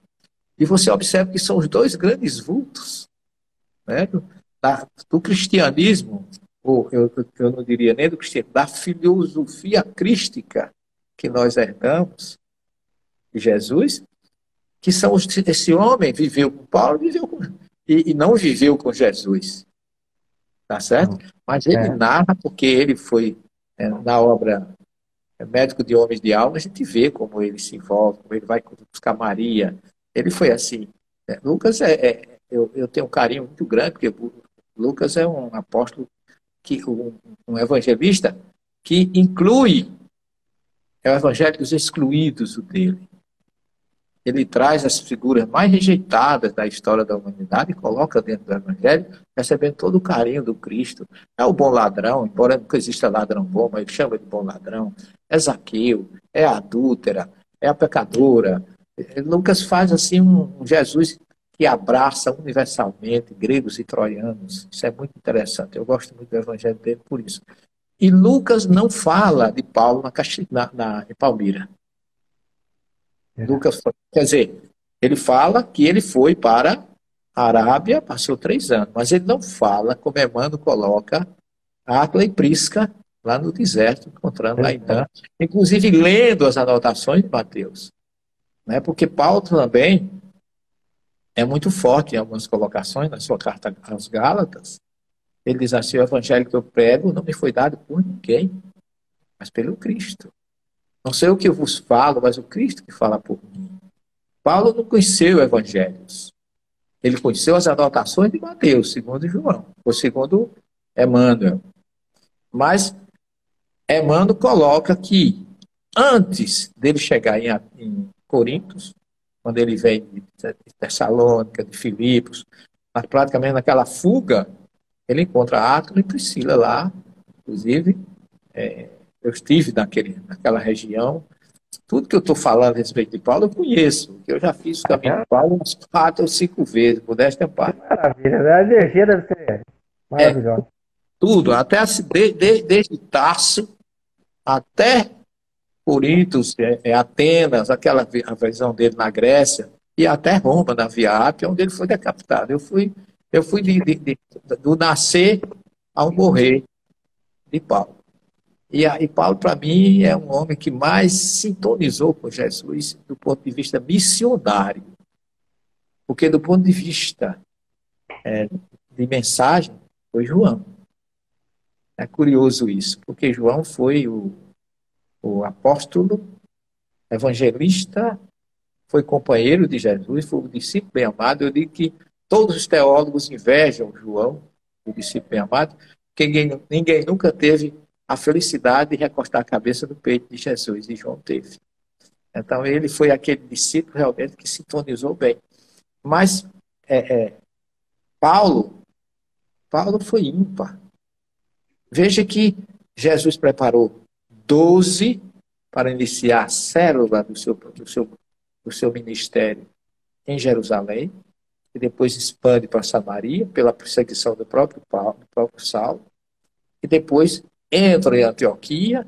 E você observa que são os dois grandes vultos né, do, da, do cristianismo, ou eu, eu não diria nem do cristianismo, da filosofia crística que nós herdamos de Jesus, que são os, esse homem viveu com Paulo viveu com, e, e não viveu com Jesus. Tá certo? Mas ele é. narra porque ele foi é, na obra é, Médico de Homens de Alma, a gente vê como ele se envolve, como ele vai buscar Maria. Ele foi assim. É, Lucas é, é, eu, eu tenho um carinho muito grande, porque Lucas é um apóstolo, que, um, um evangelista que inclui é o evangelho dos excluídos o dele ele traz as figuras mais rejeitadas da história da humanidade e coloca dentro do Evangelho, recebendo todo o carinho do Cristo. É o bom ladrão, embora nunca exista ladrão bom, mas ele chama de bom ladrão. É Zaqueu, é a adúltera, é a pecadora. Lucas faz assim um Jesus que abraça universalmente gregos e troianos. Isso é muito interessante. Eu gosto muito do Evangelho dele por isso. E Lucas não fala de Paulo na, na, na em Palmira. Lucas, quer dizer, ele fala que ele foi para a Arábia, passou três anos, mas ele não fala como Emmanuel coloca Acla e Prisca lá no deserto, encontrando Laidã, inclusive lendo as anotações de Mateus. Né? Porque Paulo também é muito forte em algumas colocações na sua carta aos Gálatas. Ele diz assim: o evangelho que eu prego não me foi dado por ninguém, mas pelo Cristo. Não sei o que eu vos falo, mas o Cristo que fala por mim. Paulo não conheceu evangelhos. Ele conheceu as anotações de Mateus, segundo João, ou segundo Emmanuel. Mas Emmanuel coloca que antes dele chegar em, em Corintos, quando ele vem de Tessalônica, de Filipos, mas praticamente naquela fuga, ele encontra Átila e Priscila lá, inclusive, é, eu estive naquele, naquela região. Tudo que eu estou falando a respeito de Paulo, eu conheço. Eu já fiz o caminho de Paulo umas quatro ou cinco vezes, modéstia parte. Maravilha, né? a energia deve ser maravilhosa. É, tudo, até de, de, desde Tarso até Corintos, é, é, Atenas, aquela a visão dele na Grécia, e até Roma, na Via Ápia, onde ele foi decapitado. Eu fui, eu fui de, de, de, do nascer ao morrer de Paulo. E, e Paulo, para mim, é um homem que mais sintonizou com Jesus do ponto de vista missionário. Porque, do ponto de vista é, de mensagem, foi João. É curioso isso, porque João foi o, o apóstolo, evangelista, foi companheiro de Jesus, foi o discípulo bem amado. Eu digo que todos os teólogos invejam João, o discípulo bem amado, porque ninguém, ninguém nunca teve a felicidade de recostar a cabeça no peito de Jesus, e João teve. Então, ele foi aquele discípulo realmente que sintonizou bem. Mas, é, é, Paulo, Paulo foi ímpar. Veja que Jesus preparou doze para iniciar a célula do seu, do seu, do seu ministério. em Jerusalém, e depois expande para Samaria, pela perseguição do próprio, Paulo, do próprio Saulo, e depois entra em Antioquia,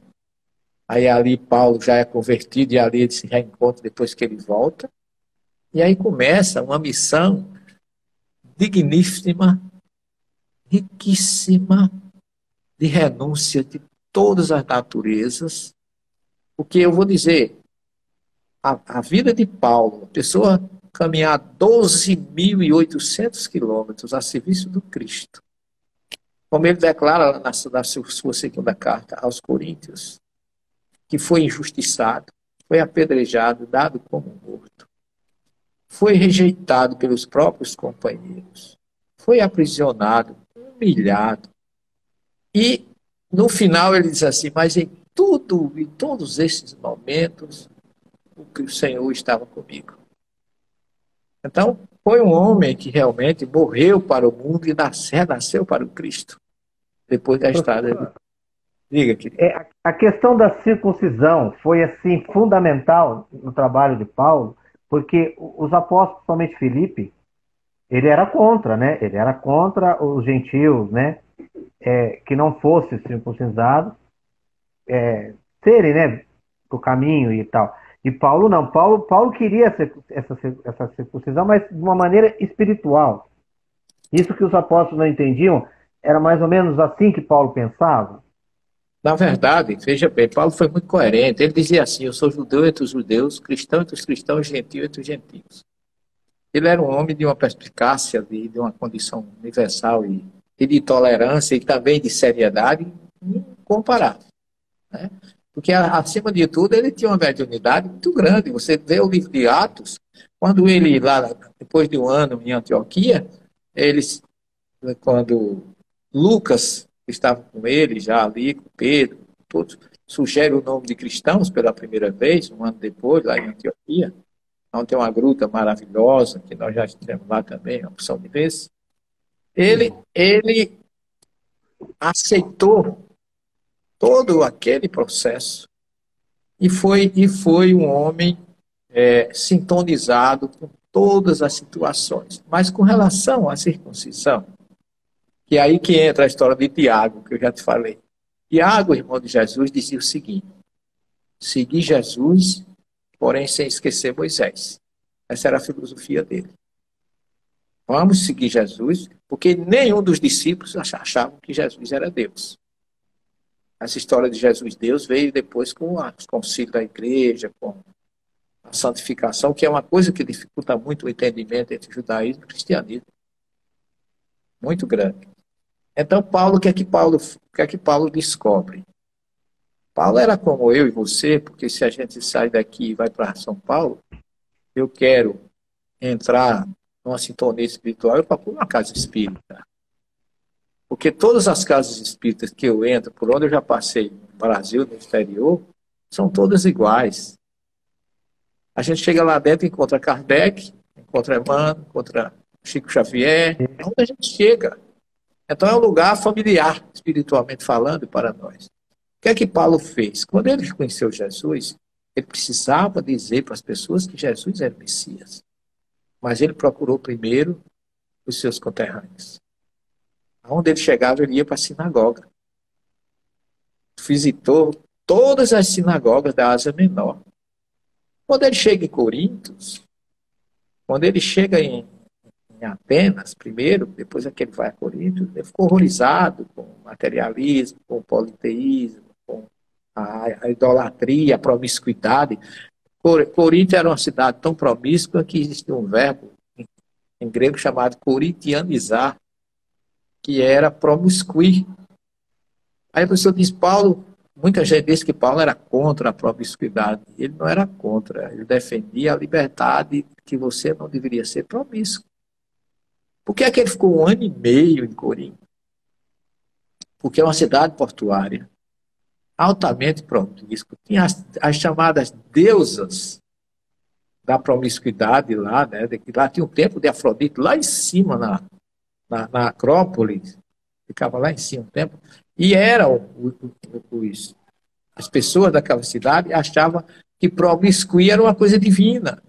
aí ali Paulo já é convertido e ali ele se reencontra depois que ele volta, e aí começa uma missão digníssima, riquíssima de renúncia de todas as naturezas, porque eu vou dizer, a, a vida de Paulo, pessoa caminhar 12.800 quilômetros a serviço do Cristo, como ele declara na, sua segunda carta aos Coríntios, que foi injustiçado, foi apedrejado, dado como morto, foi rejeitado pelos próprios companheiros, foi aprisionado, humilhado. E no final ele diz assim: Mas em tudo, em todos esses momentos, o Senhor estava comigo. Então, foi um homem que realmente morreu para o mundo e nasceu, nasceu para o Cristo. Depois da estrada. Diga, querido. É, a questão da circuncisão foi, assim, fundamental no trabalho de Paulo, porque os apóstolos, principalmente Filipe, ele era contra, né? Ele era contra os gentios, né? É, que não fossem circuncidados, é, serem, né? Do caminho e tal. E Paulo não. Paulo, Paulo queria essa, essa, essa circuncisão, mas de uma maneira espiritual. Isso que os apóstolos não entendiam, era mais ou menos assim que Paulo pensava? Na verdade, veja bem, Paulo foi muito coerente. Ele dizia assim: Eu sou judeu entre os judeus, cristão entre os cristãos, gentil entre os gentios. Ele era um homem de uma perspicácia, de, de uma condição universal e, e, de tolerância e também de seriedade incomparável. Né? Porque, acima de tudo, ele tinha uma mediunidade muito grande. Você vê o livro de Atos, quando ele, lá, depois de um ano em Antioquia, eles, quando Lucas estava com ele, já ali, com Pedro, todos, sugere o nome de cristãos pela primeira vez, um ano depois, lá em Antioquia. Então tem uma gruta maravilhosa, que nós já estivemos lá também, uma opção de vezes. Ele, ele aceitou todo aquele processo e foi, e foi um homem é, sintonizado com todas as situações. Mas com relação à circuncisão, e aí que entra a história de Tiago, que eu já te falei. Tiago, irmão de Jesus, dizia o seguinte: seguir Jesus, porém sem esquecer Moisés. Essa era a filosofia dele. Vamos seguir Jesus, porque nenhum dos discípulos achavam que Jesus era Deus. Essa história de Jesus Deus veio depois com o concílio da igreja, com a santificação, que é uma coisa que dificulta muito o entendimento entre judaísmo e cristianismo. Muito grande. Então, Paulo, o que é que Paulo, que é que Paulo descobre? Paulo era como eu e você, porque se a gente sai daqui e vai para São Paulo, eu quero entrar numa sintonia espiritual, eu procuro uma casa espírita. Porque todas as casas espíritas que eu entro, por onde eu já passei no Brasil, no exterior, são todas iguais. A gente chega lá dentro e encontra Kardec, encontra Emmanuel, encontra Chico Xavier, onde a gente chega. Então é um lugar familiar, espiritualmente falando, para nós. O que é que Paulo fez? Quando ele conheceu Jesus, ele precisava dizer para as pessoas que Jesus era o Messias. Mas ele procurou primeiro os seus conterrâneos. Onde ele chegava, ele ia para a sinagoga. Visitou todas as sinagogas da Ásia Menor. Quando ele chega em Corintos, quando ele chega em em Atenas, primeiro, depois é que ele vai a Corinto, ele ficou horrorizado com o materialismo, com o politeísmo, com a, a idolatria, a promiscuidade. Corinto era uma cidade tão promíscua que existia um verbo em, em grego chamado corintianizar, que era promiscuir. Aí a pessoa diz, Paulo, muita gente diz que Paulo era contra a promiscuidade. Ele não era contra, ele defendia a liberdade que você não deveria ser promíscuo. Por que é que ele ficou um ano e meio em Corinto? Porque é uma cidade portuária, altamente promíscua. Tinha as, as, chamadas deusas da promiscuidade lá, né? Lá tinha um templo de Afrodite, lá em cima, na, na, na Acrópole, ficava lá em cima um templo, e eram os, as pessoas daquela cidade achavam que promiscuir era uma coisa divina.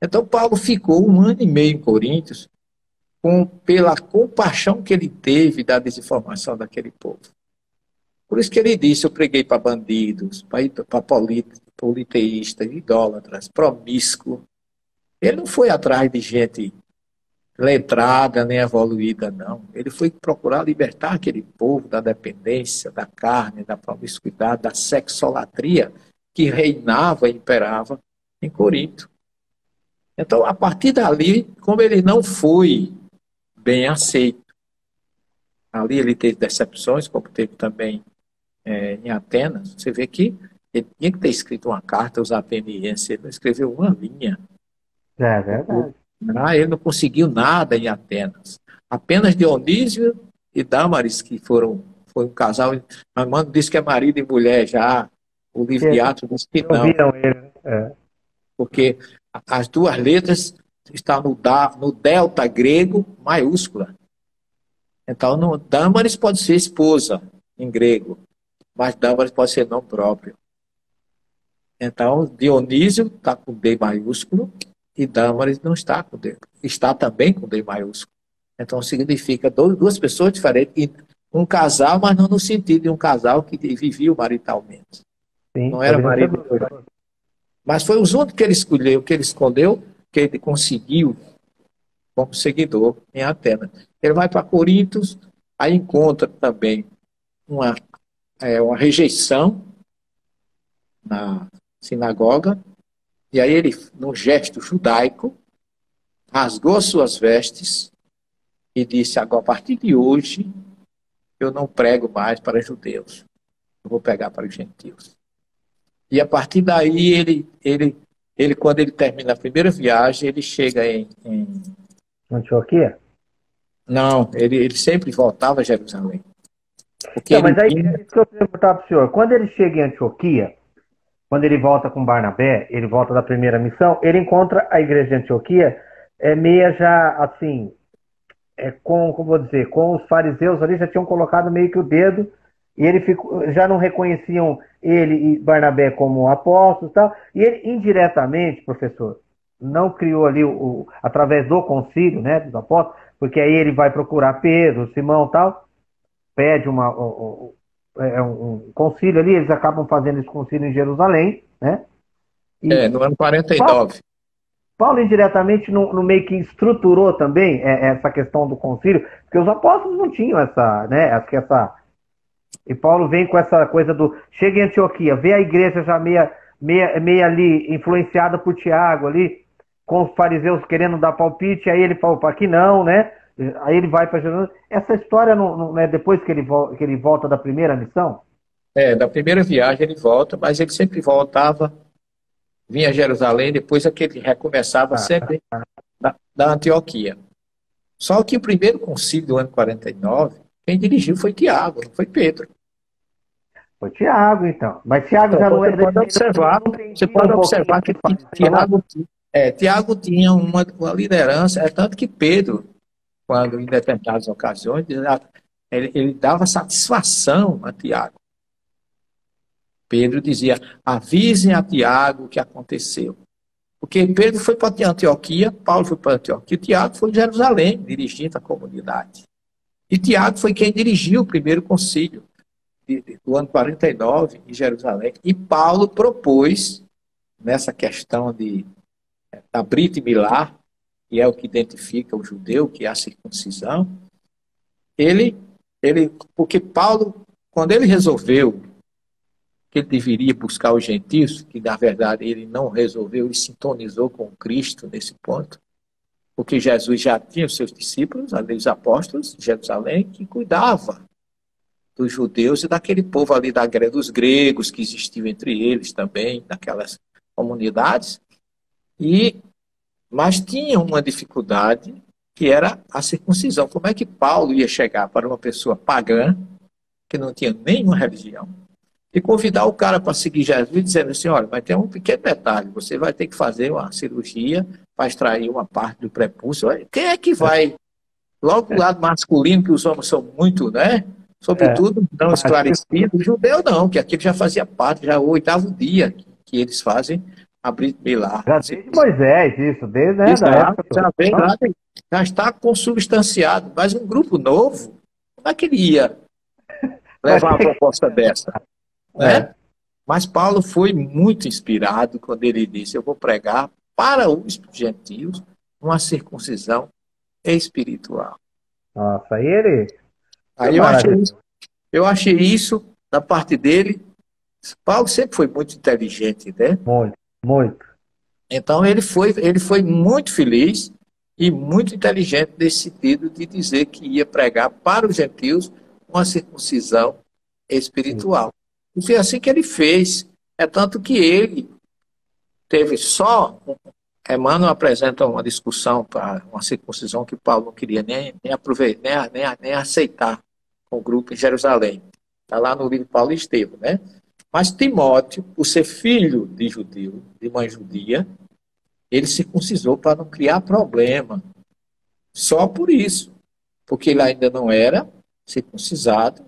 Então, Paulo ficou um ano e meio em Coríntios com, pela compaixão que ele teve da desinformação daquele povo. Por isso que ele disse: Eu preguei para bandidos, para politeístas, idólatras, promíscuos. Ele não foi atrás de gente letrada nem evoluída, não. Ele foi procurar libertar aquele povo da dependência, da carne, da promiscuidade, da sexolatria que reinava e imperava em Corinto. Então, a partir dali, como ele não foi bem aceito, ali ele teve decepções, como teve também é, em Atenas, você vê que ele tinha que ter escrito uma carta aos atenienses, ele não escreveu uma linha. É verdade. Ah, ele não conseguiu nada em Atenas. Apenas Dionísio e Damaris, que foram foi um casal. Armando disse que é marido e mulher já. O livro de Atos diz que não. Viram ele. É. Porque as duas letras estão no, da, no delta grego maiúscula. Então, no, Damaris pode ser esposa em grego, mas Damaris pode ser nome próprio. Então, Dionísio está com D maiúsculo e Damaris não está com D. Está também com D maiúsculo. Então significa duas pessoas diferentes. Um casal, mas não no sentido de um casal que vivia maritalmente. Sim, não era marido. Mas foi os únicos que ele escolheu, que ele escondeu, que ele conseguiu como seguidor em Atenas. Ele vai para Corintos, aí encontra também uma, é, uma rejeição na sinagoga, e aí ele, num gesto judaico, rasgou suas vestes e disse: agora, a partir de hoje, eu não prego mais para judeus, eu vou pegar para os gentios. E a partir daí, ele, ele, ele quando ele termina a primeira viagem, ele chega em. em... Antioquia? Não, ele, ele sempre voltava a Jerusalém. Porque não, mas aí, tinha... isso que eu perguntar para o senhor, quando ele chega em Antioquia, quando ele volta com Barnabé, ele volta da primeira missão, ele encontra a igreja de Antioquia é meia já assim, é com, como vou dizer, com os fariseus ali já tinham colocado meio que o dedo e ele ficou, já não reconheciam ele e Barnabé como apóstolos e tal. E ele indiretamente, professor, não criou ali o, o, através do concílio, né, dos apóstolos, porque aí ele vai procurar Pedro, Simão, tal, pede uma, é, é um, concílio ali, eles acabam fazendo esse concílio em Jerusalém, né? E é, no ano 49. Paulo, Paulo indiretamente no, no, meio que estruturou também é, essa questão do concílio, porque os apóstolos não tinham essa, né, essa... E Paulo vem com essa coisa do... Chega em Antioquia, vê a igreja já meia, meia, meia ali, influenciada por Tiago ali, com os fariseus querendo dar palpite, aí ele fala, aqui não, né? Aí ele vai para Jerusalém. Essa história não, não é depois que ele, que ele volta da primeira missão? É, da primeira viagem ele volta, mas ele sempre voltava, vinha a Jerusalém, depois é que ele recomeçava ah, sempre ah, da, da, Antioquia. Só que o primeiro concílio do ano 49, quem dirigiu foi Tiago, não foi Pedro. Foi Tiago, então. Mas Tiago então, já não é... Pode observar, você pode um observar que Tiago, é, Tiago tinha uma, uma liderança, é tanto que Pedro quando em determinadas ocasiões ele, ele dava satisfação a Tiago. Pedro dizia: avisem a Tiago o que aconteceu. Porque Pedro foi para Antioquia, Paulo foi para Antioquia, Tiago foi em Jerusalém, dirigindo a comunidade. E Tiago foi quem dirigiu o primeiro concílio do ano 49 em Jerusalém. E Paulo propôs, nessa questão de, da Brita e Milar, que é o que identifica o judeu, que é a circuncisão, ele, ele, porque Paulo, quando ele resolveu que ele deveria buscar os gentios, que na verdade ele não resolveu e sintonizou com Cristo nesse ponto, porque Jesus já tinha os seus discípulos, ali os apóstolos de Jerusalém, que cuidava dos judeus e daquele povo ali da dos gregos que existiam entre eles também, naquelas comunidades. E mas tinha uma dificuldade que era a circuncisão. Como é que Paulo ia chegar para uma pessoa pagã, que não tinha nenhuma religião, e convidar o cara para seguir Jesus, dizendo assim: olha, vai ter um pequeno detalhe, você vai ter que fazer uma cirurgia para extrair uma parte do prepúcio. Quem é que vai? Logo o lado masculino, que os homens são muito, né? Sobretudo é. não esclarecidos. O judeu não, que aquilo já fazia parte, já é o oitavo dia que eles fazem a Brit Milá. Já desde Moisés, isso, desde né, da época. Já, vem lá, já está consubstanciado, mas um grupo novo, como é que ele ia [laughs] levar uma proposta dessa? Né? É. Mas Paulo foi muito inspirado quando ele disse: Eu vou pregar para os gentios uma circuncisão espiritual. Nossa, aí ele. Aí eu achei, isso, eu achei isso da parte dele. Paulo sempre foi muito inteligente, né? Muito, muito. Então ele foi, ele foi muito feliz e muito inteligente nesse sentido de dizer que ia pregar para os gentios uma circuncisão espiritual. E foi assim que ele fez. É tanto que ele teve só. Emmanuel apresenta uma discussão para uma circuncisão que Paulo não queria nem, nem, aproveitar, nem, nem, nem aceitar com o grupo em Jerusalém. Está lá no livro Paulo e Estevão, né? Mas Timóteo, por ser filho de judeu, de mãe judia, ele circuncisou para não criar problema. Só por isso. Porque ele ainda não era circuncisado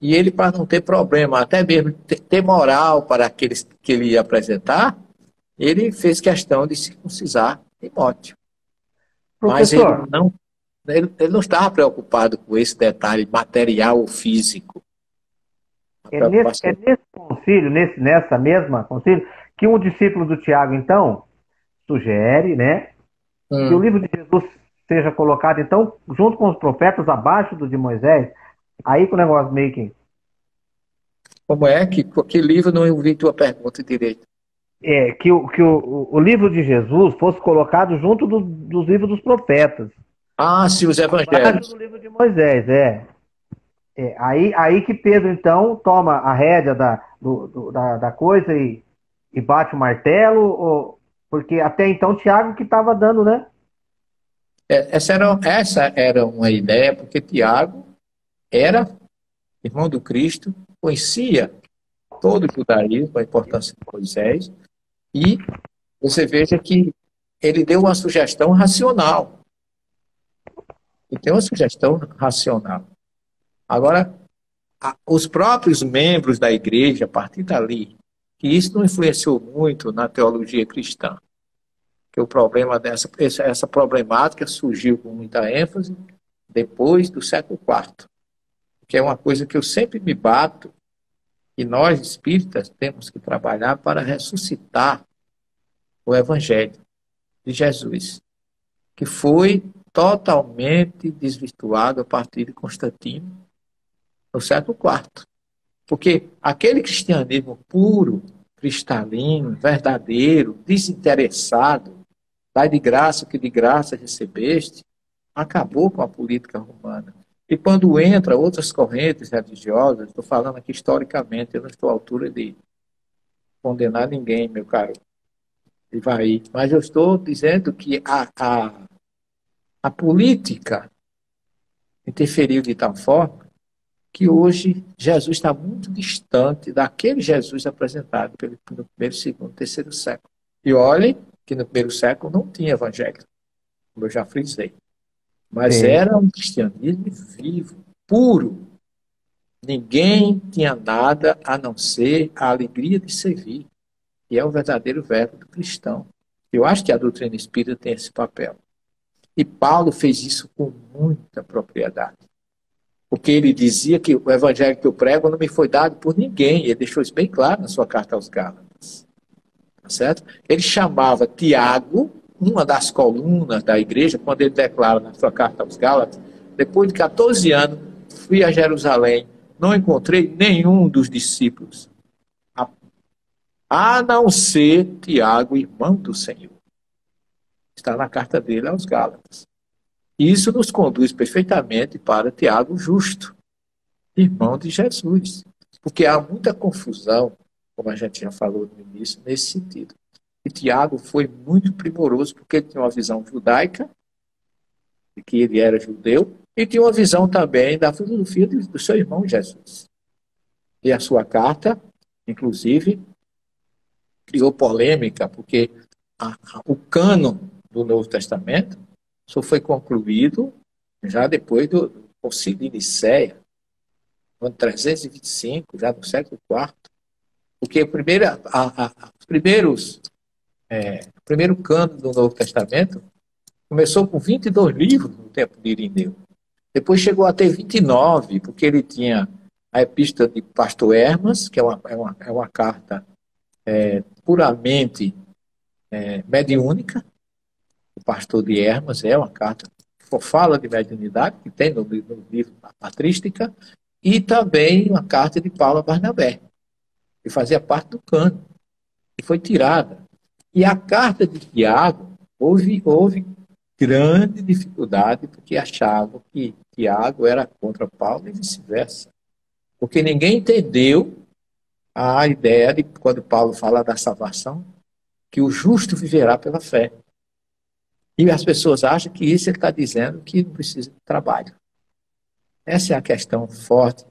e ele, para não ter problema, até mesmo ter moral para aqueles que ele ia apresentar, ele fez questão de circuncisar Timóteo. Mas ele não, ele, ele, não estava preocupado com esse detalhe material ou físico. É nesse, é nesse concílio, nesse, nessa mesma concílio, que um discípulo do Tiago, então, sugere, né, hum. que o livro de Jesus seja colocado, então, junto com os profetas, abaixo do de Moisés, Aí que o negócio meio que. Como é? Que, que livro não ouvi tua pergunta direito? É, que, o, que o, o livro de Jesus fosse colocado junto do, dos livros dos profetas. Ah, sim, os evangelhos. No livro de Moisés, é. é. aí, aí que Pedro, então, toma a rédea da, do, do, da, da, coisa e, e bate o martelo, ou, porque até então Tiago que estava dando, né? É, essa, era, essa era uma ideia, porque Tiago era irmão do Cristo, conhecia todo o judaísmo, a importância de Moisés, e você veja que ele deu uma sugestão racional. E tem uma sugestão racional. Agora, os próprios membros da igreja, a partir dali, que isso não influenciou muito na teologia cristã, que o problema dessa essa problemática surgiu com muita ênfase depois do século IV que é uma coisa que eu sempre me bato, e nós espíritas temos que trabalhar para ressuscitar o Evangelho de Jesus, que foi totalmente desvirtuado a partir de Constantino no século IV. Porque aquele cristianismo puro, cristalino, verdadeiro, desinteressado, dai de graça que de graça recebeste, acabou com a política romana. E quando entra outras correntes religiosas, estou falando aqui historicamente, eu não estou à altura de condenar ninguém, meu caro Ivaí, mas eu estou dizendo que a, a, a política interferiu de tal forma que hoje Jesus está muito distante daquele Jesus apresentado pelo, no primeiro, segundo, terceiro século. E olhem que no primeiro século não tinha evangelho, como eu já frisei. Mas Sim. era um cristianismo vivo, puro. Ninguém tinha nada a não ser a alegria de servir. E é o verdadeiro verbo do cristão. Eu acho que a doutrina espírita tem esse papel. E Paulo fez isso com muita propriedade. Porque ele dizia que o evangelho que eu prego não me foi dado por ninguém. Ele deixou isso bem claro na sua carta aos Gálatas. Tá certo? Ele chamava Tiago uma das colunas da igreja, quando ele declara na sua carta aos Gálatas, depois de 14 anos, fui a Jerusalém, não encontrei nenhum dos discípulos, a não ser Tiago, irmão do Senhor. Está na carta dele aos Gálatas. Isso nos conduz perfeitamente para Tiago justo, irmão de Jesus. Porque há muita confusão, como a gente já falou no início, nesse sentido. E Tiago foi muito primoroso, porque ele tinha uma visão judaica, de que ele era judeu, e tinha uma visão também da filosofia do seu irmão Jesus. E a sua carta, inclusive, criou polêmica, porque a, a, o cânon do Novo Testamento só foi concluído já depois do, do Concílio de Nicéia, no ano 325, já no século IV. Porque a primeira, a, os primeiros é, o primeiro cano do Novo Testamento começou com 22 livros no tempo de Irineu. Depois chegou a ter 29, porque ele tinha a epístola de Pastor Hermas, que é uma, é uma, é uma carta é, puramente é, mediúnica. O pastor de Hermas é uma carta que fala de mediunidade, que tem no, no livro Patrística, e também uma carta de Paulo Barnabé, que fazia parte do cano, e foi tirada. E a carta de Tiago, houve, houve grande dificuldade, porque achavam que Tiago era contra Paulo e vice-versa. Porque ninguém entendeu a ideia de quando Paulo fala da salvação, que o justo viverá pela fé. E as pessoas acham que isso ele está dizendo que não precisa de trabalho. Essa é a questão forte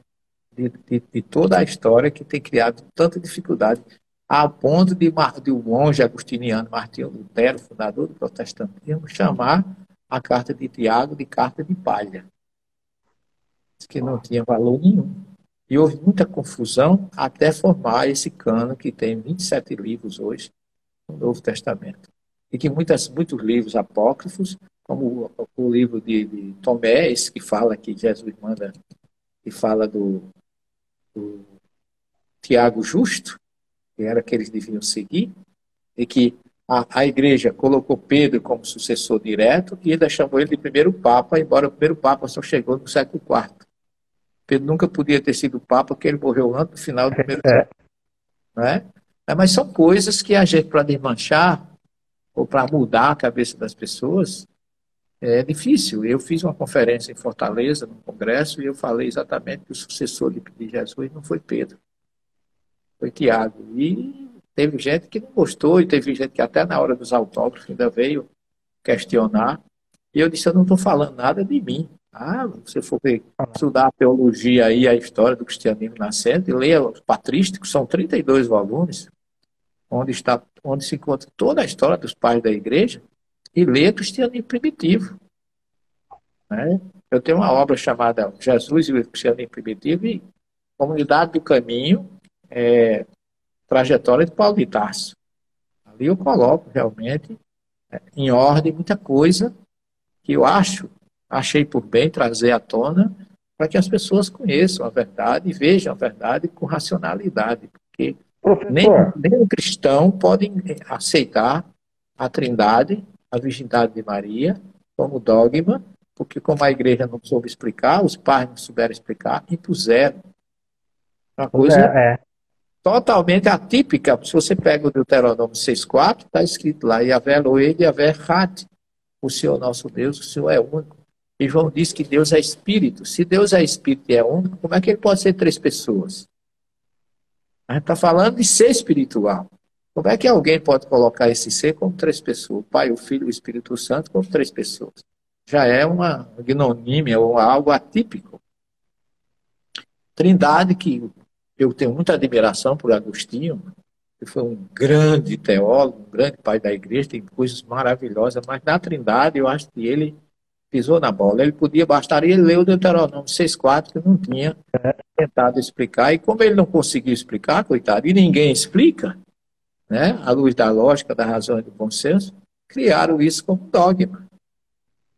de, de, de, toda a história que tem criado tanta dificuldade, a ponto de, de um monge agustiniano, Martinho Lutero, fundador do protestantismo, chamar a carta de Tiago de carta de palha, que não tinha valor nenhum. E houve muita confusão até formar esse cano que tem 27 livros hoje no Novo Testamento. E que muitas, muitos livros apócrifos, como o, o livro de, de, Tomé, esse que fala que Jesus manda, que fala do, do Tiago Justo, que era que eles deviam seguir, e que a, a igreja colocou Pedro como sucessor direto e ainda chamou ele de primeiro papa, embora o primeiro papa só chegou no século IV. Pedro nunca podia ter sido papa, porque ele morreu antes do final do primeiro é. século. É. é? Mas são coisas que a gente, para desmanchar, ou para mudar a cabeça das pessoas, é difícil. Eu fiz uma conferência em Fortaleza, no congresso, e eu falei exatamente que o sucessor de Jesus não foi Pedro, foi Tiago. E teve gente que não gostou, e teve gente que até na hora dos autógrafos ainda veio questionar. E eu disse, eu não estou falando nada de mim. Ah, você for estudar a teologia aí, a história do cristianismo nascente, e leia os patrísticos, são 32 volumes, onde, está, onde se encontra toda a história dos pais da igreja, e leia cristianismo primitivo. Né? Eu tenho uma obra chamada Jesus e o cristianismo primitivo e Comunidade do Caminho, é, trajetória de Paulo de Tarso. Ali eu coloco realmente é, em ordem muita coisa que eu acho achei por bem trazer à tona para que as pessoas conheçam a verdade e vejam a verdade com racionalidade, porque nem, nem o cristão pode aceitar a trindade, a virgindade de Maria, como dogma, porque como a igreja não soube explicar, os pais não souberam explicar, impuseram. Uma coisa é, é. Totalmente atípica. Se você pega o Deuteronômio 6.4, está escrito lá, Yahvé Loed, Yahvé Hat, o Senhor nosso Deus, o Senhor é único. E João diz que Deus é espírito. Se Deus é espírito e é único, como é que ele pode ser três pessoas? A gente está falando de ser espiritual. Como é que alguém pode colocar esse ser como três pessoas? O Pai, o Filho e o Espírito Santo como três pessoas. Já é uma gnonímia ou algo atípico. Trindade, que eu tenho muita admiração por Agostinho, que foi um grande teólogo, um grande pai da igreja, tem coisas maravilhosas, mas na Trindade eu acho que ele pisou na bola. Ele podia, bastaria ler o Deuteronômio 6,4, que não tinha tentado explicar. E como ele não conseguiu explicar, coitado, e ninguém explica, né, à luz da lógica, da razão e do bom senso, criaram isso como dogma.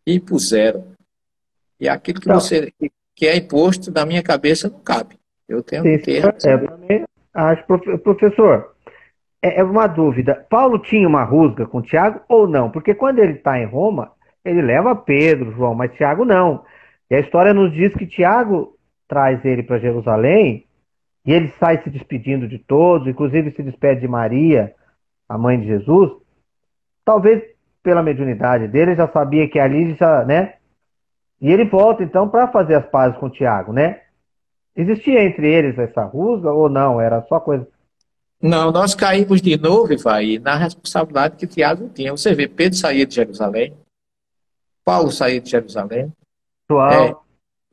E impuseram. E aquilo que, você, que é imposto na minha cabeça não cabe. Eu tenho que ter. É, eu também acho, professor, é, é uma dúvida. Paulo tinha uma rusga com Tiago ou não? Porque quando ele está em Roma, ele leva Pedro, João, mas Tiago não. E a história nos diz que Tiago traz ele para Jerusalém e ele sai se despedindo de todos, inclusive se despede de Maria, a mãe de Jesus. Talvez pela mediunidade dele, já sabia que ali já, né? E ele volta então para fazer as pazes com Tiago, né? Existia entre eles essa rusga ou não? Era só coisa. Não, nós caímos de novo, vai, na responsabilidade que Tiago tinha. Você vê, Pedro saía de Jerusalém, Paulo saía de Jerusalém. João. É,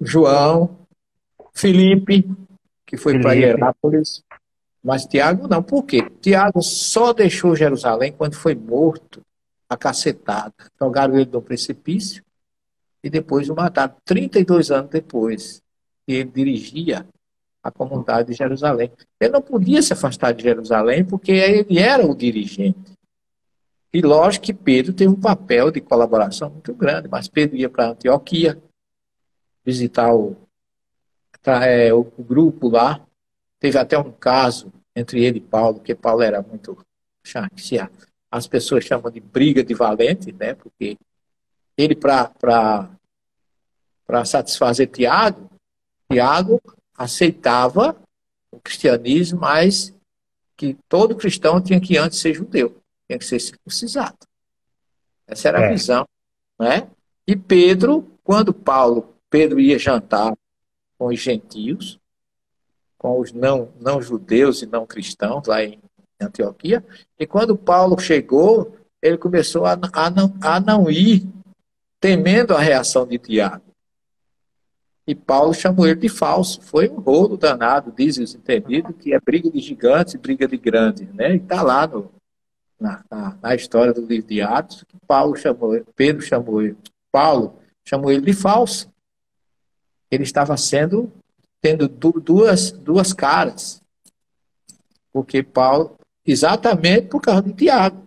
João. Felipe, que foi para Hierápolis. Mas Tiago não. Por quê? Tiago só deixou Jerusalém quando foi morto, acacetado. Jogaram ele do precipício e depois o mataram. 32 anos depois. E ele dirigia a comunidade de Jerusalém. Ele não podia se afastar de Jerusalém porque ele era o dirigente. E lógico que Pedro teve um papel de colaboração muito grande, mas Pedro ia para Antioquia visitar o, é, o, o, grupo lá. Teve até um caso entre ele e Paulo, porque Paulo era muito. As pessoas chamam de briga de valente, né? Porque ele, para satisfazer Tiago, Tiago aceitava o cristianismo, mas que todo cristão tinha que antes ser judeu tinha que ser circuncisado. Essa era a é. visão. Né? E Pedro, quando Paulo, Pedro ia jantar com os gentios, com os não, não judeus e não cristãos lá em Antioquia, e quando Paulo chegou, ele começou a, a, não, a não ir, temendo a reação de Tiago. E Paulo chamou ele de falso. Foi um rolo danado, dizem os entendidos, que é briga de gigantes e briga de grandes. Né? E está lá no, na, na, na, história do livro de Atos, que Paulo chamou, Pedro chamou ele, Paulo chamou ele de falso. Ele estava sendo, tendo duas, duas caras. Porque Paulo, exatamente por causa de Tiago.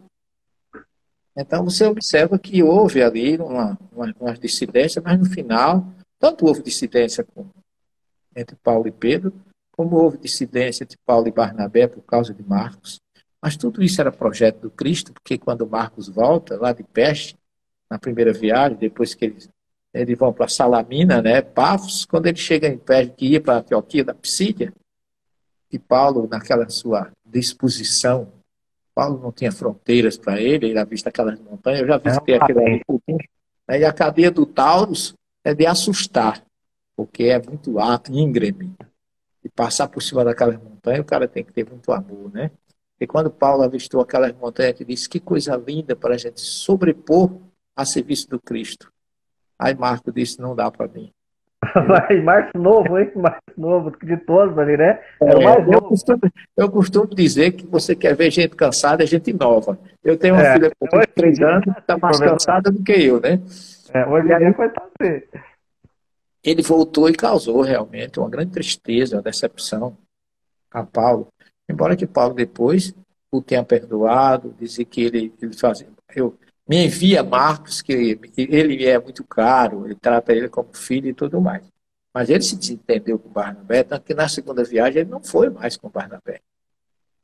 Então você observa que houve ali uma, uma, uma dissidência, mas no final, tanto houve dissidência entre Paulo e Pedro, como houve dissidência entre Paulo e Barnabé por causa de Marcos. Mas tudo isso era projeto do Cristo, porque quando Marcos volta, lá de Peste, na primeira viagem, depois que eles, eles vão para Salamina, né, Pafos, quando ele chega em Peste, que ia para a Antioquia da Psídia, e Paulo, naquela sua disposição, Paulo não tinha fronteiras para ele, ele havia visto aquelas montanhas, eu já visitei aquele né, e a cadeia do Taurus é de assustar, porque é muito íngreme. E passar por cima daquelas montanhas, o cara tem que ter muito amor, né? E quando Paulo avistou aquelas montanhas, ele disse: Que coisa linda para a gente sobrepor a serviço do Cristo. Aí Marco disse: Não dá para mim. [laughs] Mas Marcos novo, hein? Marcos novo, de todos ali, né? É, mais novo. Eu costumo, eu costumo dizer que você quer ver gente cansada, é gente nova. Eu tenho uma é, filha de três anos que está mais cansada do que eu, né? É, hoje foi fazer. Ele voltou e causou realmente uma grande tristeza, uma decepção a Paulo. Embora que Paulo depois o tenha perdoado, dizer que ele, ele fazia, eu, me envia Marcos, que ele é muito caro, ele trata ele como filho e tudo mais. Mas ele se desentendeu com Barnabé, tanto que na segunda viagem ele não foi mais com Barnabé.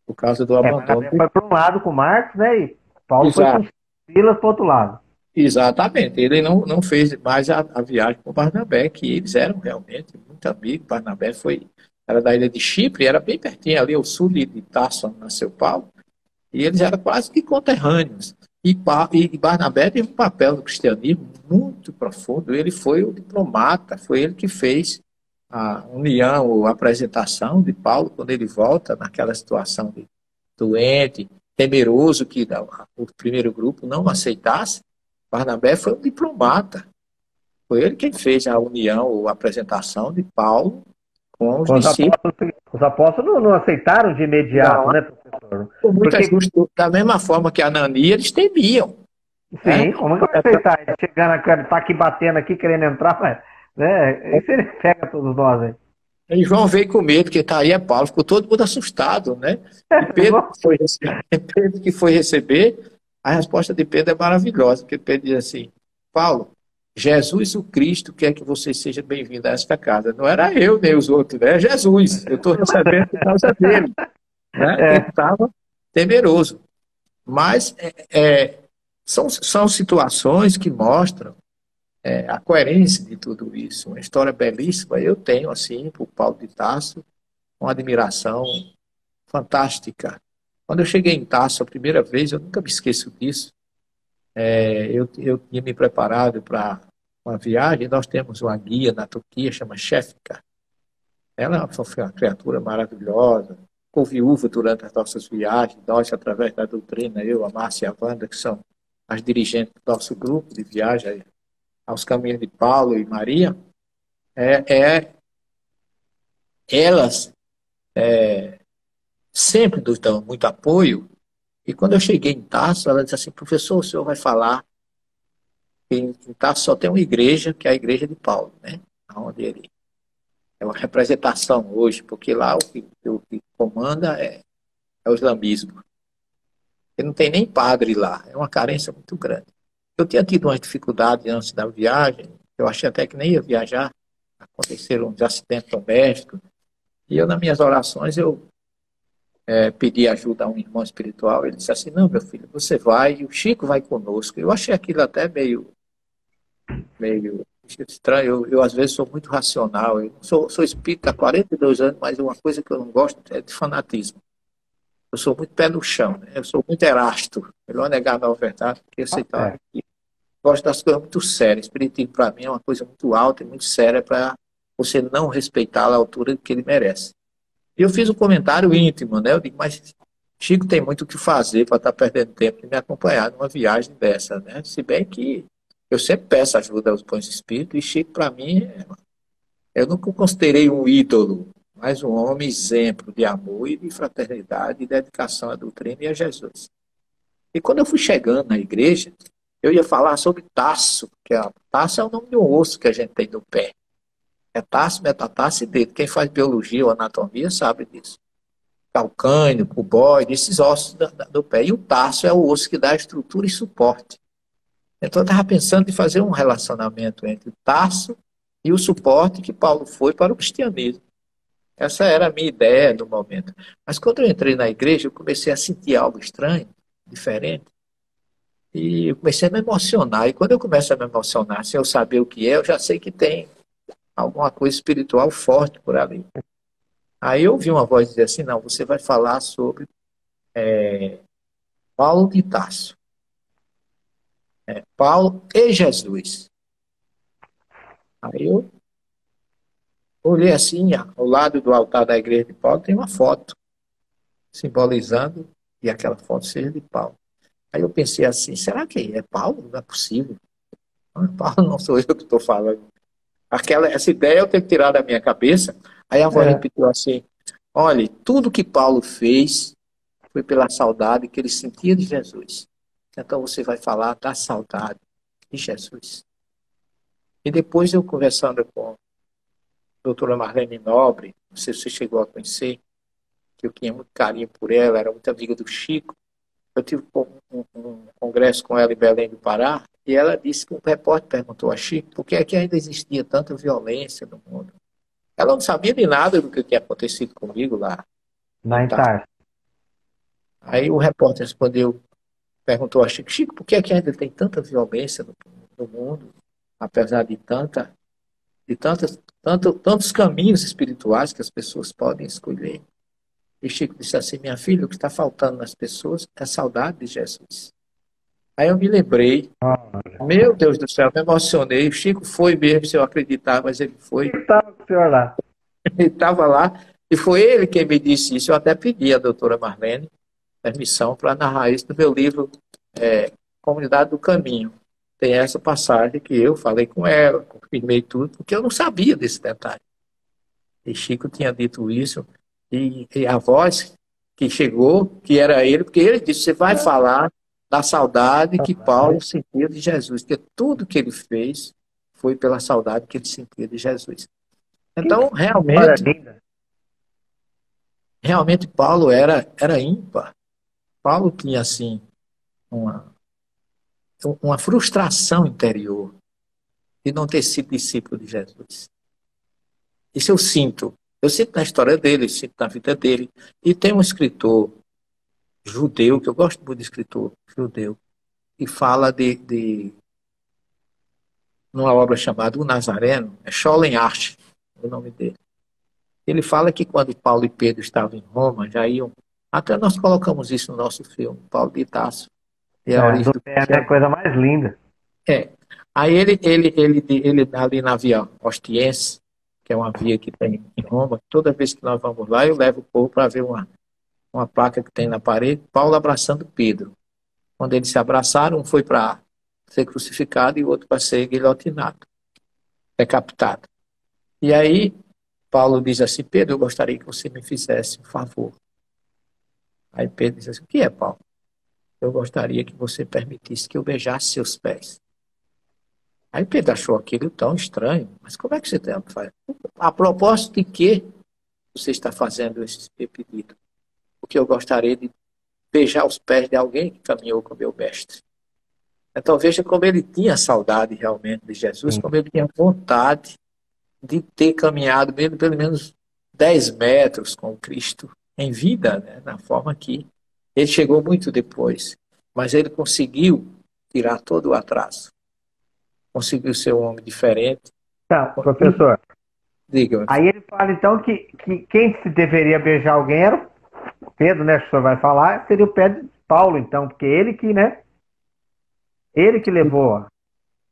Por causa do é, abandono. Barnabé foi para um lado com Marcos, né? E Paulo Exato. foi com Silas para o outro lado. Exatamente. Ele não, não fez mais a, a viagem com Barnabé, que eles eram realmente muito amigos. Barnabé foi era da ilha de Chipre, era bem pertinho ali, ao sul de Tarso, nasceu Paulo, e eles eram quase que conterrâneos. E, e Barnabé teve um papel no cristianismo muito profundo, ele foi o diplomata, foi ele que fez a união, a apresentação de Paulo, quando ele volta naquela situação de doente, temeroso que o primeiro grupo não aceitasse, Barnabé foi um diplomata. Foi ele quem fez a união, a apresentação de Paulo com os, os discípulos. Apóstolos, os apóstolos não aceitaram de imediato, não. né, professor? Porque... Da mesma forma que a Anania, eles temiam. Sim, né? como que vai aceitar? Ele chegando, tá aqui batendo aqui, querendo entrar, mas, né? Isso ele pega todos nós, hein? E João veio com medo, porque tá aí é Paulo, ficou todo mundo assustado, né? E [laughs] Pedro, foi receber, [laughs] Pedro que foi receber, a resposta de Pedro é maravilhosa, porque Pedro diz assim, Paulo, Jesus o Cristo quer que você seja bem-vindo a esta casa. Não era eu nem os outros, né? é Jesus. Eu estou recebendo por causa dele. Né? É. Ele estava temeroso. Mas é, é, são, são situações que mostram é, a coerência de tudo isso. Uma história belíssima. Eu tenho, assim, por Paulo de Tasso, uma admiração fantástica. Quando eu cheguei em Tasso a primeira vez, eu nunca me esqueço disso. É, eu, eu tinha me preparado para uma viagem, nós temos uma guia na Turquia, chama Shefka. Ela foi uma criatura maravilhosa, ficou viúva durante as nossas viagens, nós, através da doutrina, eu, a Márcia e a Wanda, que são as dirigentes do nosso grupo de viagem aos caminhos de Paulo e Maria, é, é elas é, sempre nos dão muito apoio e quando eu cheguei em Tarso, ela disse assim, professor, o senhor vai falar que em Tarso só tem uma igreja, que é a igreja de Paulo, né? Onde ele é uma representação hoje, porque lá o que, o que comanda é, é o islamismo. Porque não tem nem padre lá. É uma carência muito grande. Eu tinha tido umas dificuldades antes da viagem. Eu achei até que nem ia viajar. Aconteceram uns acidentes domésticos. E eu, nas minhas orações, eu é, pedi ajuda a um irmão espiritual. Ele disse assim: Não, meu filho, você vai o Chico vai conosco. Eu achei aquilo até meio, meio estranho. Eu, eu às vezes, sou muito racional. Eu sou, sou espírita há 42 anos, mas uma coisa que eu não gosto é de fanatismo. Eu sou muito pé no chão, né? eu sou muito erasto. Melhor negar a verdade porque aceitar. Ah, é. Gosto das coisas muito sérias. Espiritismo, para mim, é uma coisa muito alta e muito séria para você não respeitá-la à altura que ele merece. Eu fiz um comentário íntimo, né? Eu digo, mas Chico tem muito o que fazer para estar tá perdendo tempo de me acompanhar numa viagem dessa, né? Se bem que eu sempre peço ajuda aos bons espíritos, e Chico, para mim, é... eu nunca considerei um ídolo, mas um homem exemplo de amor e de fraternidade e dedicação à doutrina e a Jesus. E quando eu fui chegando na igreja, eu ia falar sobre taço, que é, taço é o nome de um osso que a gente tem no pé. É metatarso e dedo. Quem faz biologia ou anatomia sabe disso. Calcânio, cubóide, esses ossos do, do pé. E o taço é o osso que dá estrutura e suporte. Então eu estava pensando em fazer um relacionamento entre o taço e o suporte que Paulo foi para o cristianismo. Essa era a minha ideia no momento. Mas quando eu entrei na igreja, eu comecei a sentir algo estranho, diferente. E eu comecei a me emocionar. E quando eu começo a me emocionar, sem eu saber o que é, eu já sei que tem alguma coisa espiritual forte por ali. Aí eu ouvi uma voz dizer assim: não, você vai falar sobre é, Paulo de Tarso. É, Paulo e Jesus. Aí eu olhei assim, ao lado do altar da igreja de Paulo tem uma foto, simbolizando e aquela foto seja de Paulo. Aí eu pensei assim, será que é Paulo? Não é possível. Paulo não sou eu que estou falando. Aquela, essa ideia eu tenho que tirar da minha cabeça. Aí a avó é. repetiu assim, olha, tudo que Paulo fez foi pela saudade que ele sentia de Jesus. Então você vai falar da saudade de Jesus. E depois eu conversando com a doutora Marlene Nobre, não sei se você chegou a conhecer, que eu tinha muito carinho por ela, era muito amiga do Chico. Eu tive um, um, congresso com ela em Belém do Pará, e ela disse que um repórter perguntou a Chico por que é que ainda existia tanta violência no mundo. Ela não sabia de nada do que tinha acontecido comigo lá. Na Antártida. Aí o repórter respondeu, perguntou a Chico, Chico, por que, é que ainda tem tanta violência no, no mundo, apesar de tanta, de tantas, tanto, tantos caminhos espirituais que as pessoas podem escolher? E Chico disse assim, minha filha, o que está faltando nas pessoas é saudade de Jesus. Aí eu me lembrei, meu Deus do céu, me emocionei. O Chico foi mesmo, se eu acreditar, mas ele foi. Ele estava com o senhor lá. [laughs] Ele estava lá, e foi ele quem me disse isso. Eu até pedi à doutora Marlene permissão para narrar isso no meu livro é, Comunidade do Caminho. Tem essa passagem que eu falei com ela, confirmei tudo, porque eu não sabia desse detalhe. E Chico tinha dito isso, e, e a voz que chegou, que era ele, porque ele disse: Você vai falar da saudade que Paulo sentia de Jesus, porque tudo que ele fez foi pela saudade que ele sentia de Jesus. Então, realmente, realmente Paulo era, era ímpar. Paulo tinha, assim, uma, uma frustração interior de não ter sido discípulo de Jesus. Isso eu sinto. Eu sinto na história dele, sinto na vida dele. E tem um escritor judeu, que eu gosto muito de escritor judeu, e fala de, de numa obra chamada O Nazareno, é Scholem Art, o nome dele. Ele fala que quando Paulo e Pedro estavam em Roma, já iam até nós colocamos isso no nosso filme, Paulo de Tasso. A é, origem do... é a coisa mais linda. É. Aí ele, ele, ele, ele, ali na via Ostiense, que é uma via que tem em Roma, toda vez que nós vamos lá, eu levo o povo para ver uma, uma placa que tem na parede, Paulo abraçando Pedro. Quando eles se abraçaram, um foi para ser crucificado e o outro para ser guilhotinado, decapitado. E aí, Paulo diz assim: Pedro, eu gostaria que você me fizesse um favor. Aí Pedro disse assim: O que é, Paulo? Eu gostaria que você permitisse que eu beijasse seus pés. Aí Pedro achou aquilo tão estranho. Mas como é que você tem A propósito de que você está fazendo esse pedido? Porque eu gostaria de beijar os pés de alguém que caminhou com meu mestre. Então veja como ele tinha saudade realmente de Jesus, Sim. como ele tinha vontade de ter caminhado mesmo pelo menos 10 metros com Cristo em vida, né? na forma que ele chegou muito depois, mas ele conseguiu tirar todo o atraso. Conseguiu ser um homem diferente. Tá, professor. Diga. Aí ele fala então que, que quem se deveria beijar alguém era o Pedro, né? O senhor vai falar, seria o Pedro de Paulo, então, porque ele que, né? Ele que levou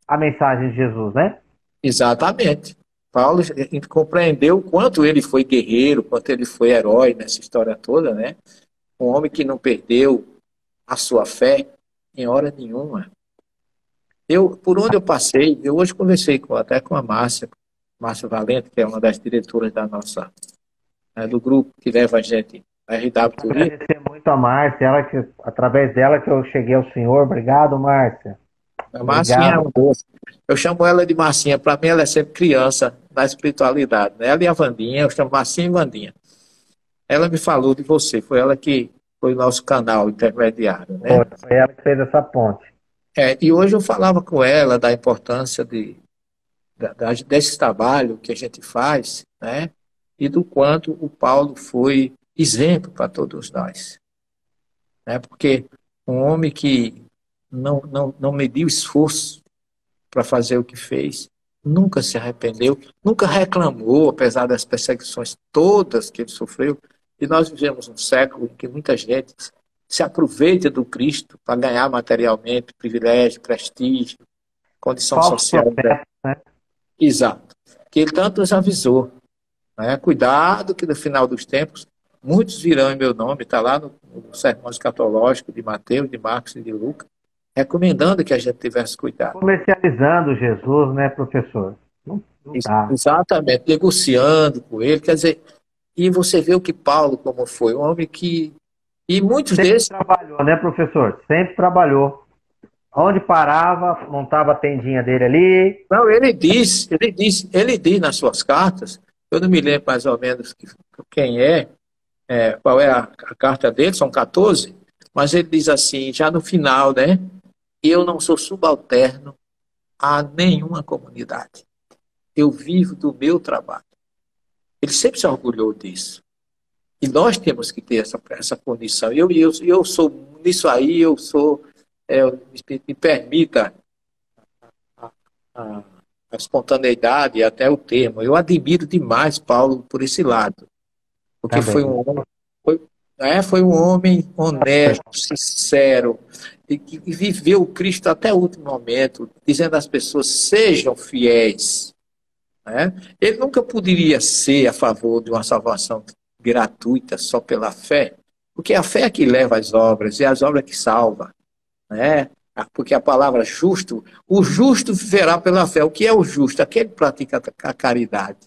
a mensagem de Jesus, né? Exatamente. Paulo compreendeu o quanto ele foi guerreiro, quanto ele foi herói nessa história toda, né? Um homem que não perdeu a sua fé em hora nenhuma. Eu, por onde eu passei, eu hoje conversei com, até com a Márcia, Márcia Valente, que é uma das diretoras da nossa, né, do grupo que leva a gente a RW Turismo. Agradecer muito a Márcia, ela que, através dela que eu cheguei ao senhor. Obrigado, Márcia. A Marcinha é um doce. Eu chamo ela de Marcinha, para mim ela é sempre criança na espiritualidade. Né? Ela e a Vandinha, eu chamo Marcinha e Vandinha. Ela me falou de você, foi ela que foi o nosso canal intermediário. Né? Foi ela que fez essa ponte. É, e hoje eu falava com ela da importância de, da, desse trabalho que a gente faz, né? E do quanto o Paulo foi exemplo para todos nós. Né? Porque um homem que não, não, não mediu esforço para fazer o que fez, nunca se arrependeu, nunca reclamou, apesar das perseguições todas que ele sofreu, e nós vivemos um século em que muita gente se aproveita do Cristo para ganhar materialmente privilégio, prestígio, condição Falso social. Né? Exato. Que ele tanto nos avisou. Né? Cuidado que no final dos tempos, muitos virão em meu nome, está lá no, no sermão escatológico de Mateus, de Marcos e de Lucas, recomendando que a gente tivesse cuidado. Comercializando Jesus, né, professor? Não, não Exatamente, negociando com ele, quer dizer, e você vê o que Paulo como foi, um homem que. E muitos Sempre desses. trabalhou, né, professor? Sempre trabalhou. Onde parava, montava a tendinha dele ali. Não, ele diz, ele diz, ele diz nas suas cartas, eu não me lembro mais ou menos quem é, é qual é a, a carta dele, são 14, mas ele diz assim, já no final, né? Eu não sou subalterno a nenhuma comunidade. Eu vivo do meu trabalho. Ele sempre se orgulhou disso. E nós temos que ter essa, essa condição. Eu, eu, eu sou, nisso aí, eu sou, é, me, me, permita a, a, a espontaneidade até o termo. Eu admiro demais Paulo por esse lado. Porque tá foi um homem, foi, é, foi um homem honesto, sincero, e que viveu o Cristo até o último momento, dizendo às pessoas: sejam fiéis. Né? Ele nunca poderia ser a favor de uma salvação gratuita só pela fé, porque a fé é que leva as obras, e as obras que salva. Né? Porque a palavra justo, o justo viverá pela fé. O que é o justo? Aquele que pratica a caridade,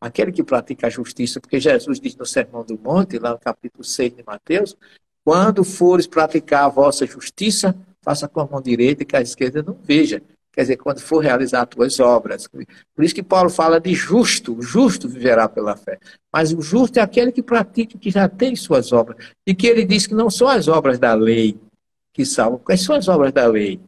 aquele que pratica a justiça, porque Jesus diz no Sermão do Monte, lá no capítulo 6 de Mateus, quando fores praticar a vossa justiça, faça com a mão direita e a esquerda não veja quer dizer, quando for realizar as tuas obras. Por isso que Paulo fala de justo, justo viverá pela fé. Mas o justo é aquele que pratica, que já tem suas obras. E que ele diz que não são as obras da lei que salvam. Quais são as obras da lei?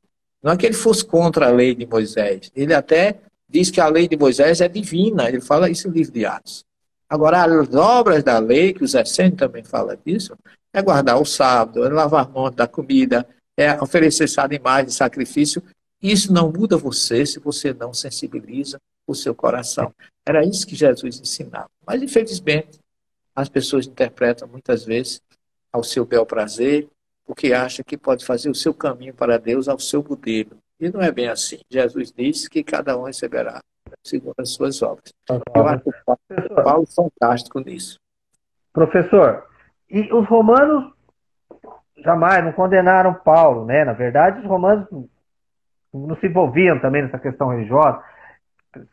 Não é que ele fosse contra a lei de Moisés. Ele até diz que a lei de Moisés é divina. Ele fala isso no livro de Atos. Agora, as obras da lei, que o Zé Sene também fala disso, é guardar o sábado, é lavar mão da comida, é oferecer animais de sacrifício isso não muda você se você não sensibiliza o seu coração. Era isso que Jesus ensinava. Mas, infelizmente, as pessoas interpretam muitas vezes ao seu bel prazer, porque acham que pode fazer o seu caminho para Deus ao seu modelo. E não é bem assim. Jesus disse que cada um receberá segundo as suas obras. Eu acho o Paulo fantástico nisso. Professor, e os romanos jamais não condenaram Paulo, né? Na verdade, os romanos não se envolviam também nessa questão religiosa.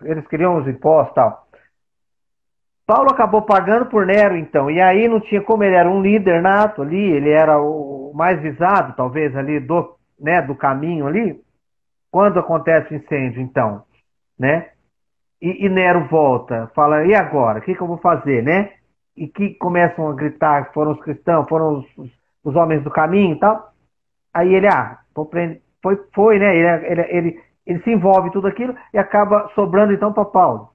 Eles queriam os impostos e tal. Paulo acabou pagando por Nero, então, e aí não tinha como ele era um líder nato ali, ele era o mais visado, talvez, ali do, né, do caminho ali. Quando acontece o incêndio, então, né? E, e Nero volta, fala, e agora? O que, que, eu vou fazer, né? E que começam a gritar, foram os cristãos, foram os, os, homens do caminho e tal. Aí ele, ah, foi, foi né? Ele, ele, ele, ele se envolve em tudo aquilo e acaba sobrando então para Paulo.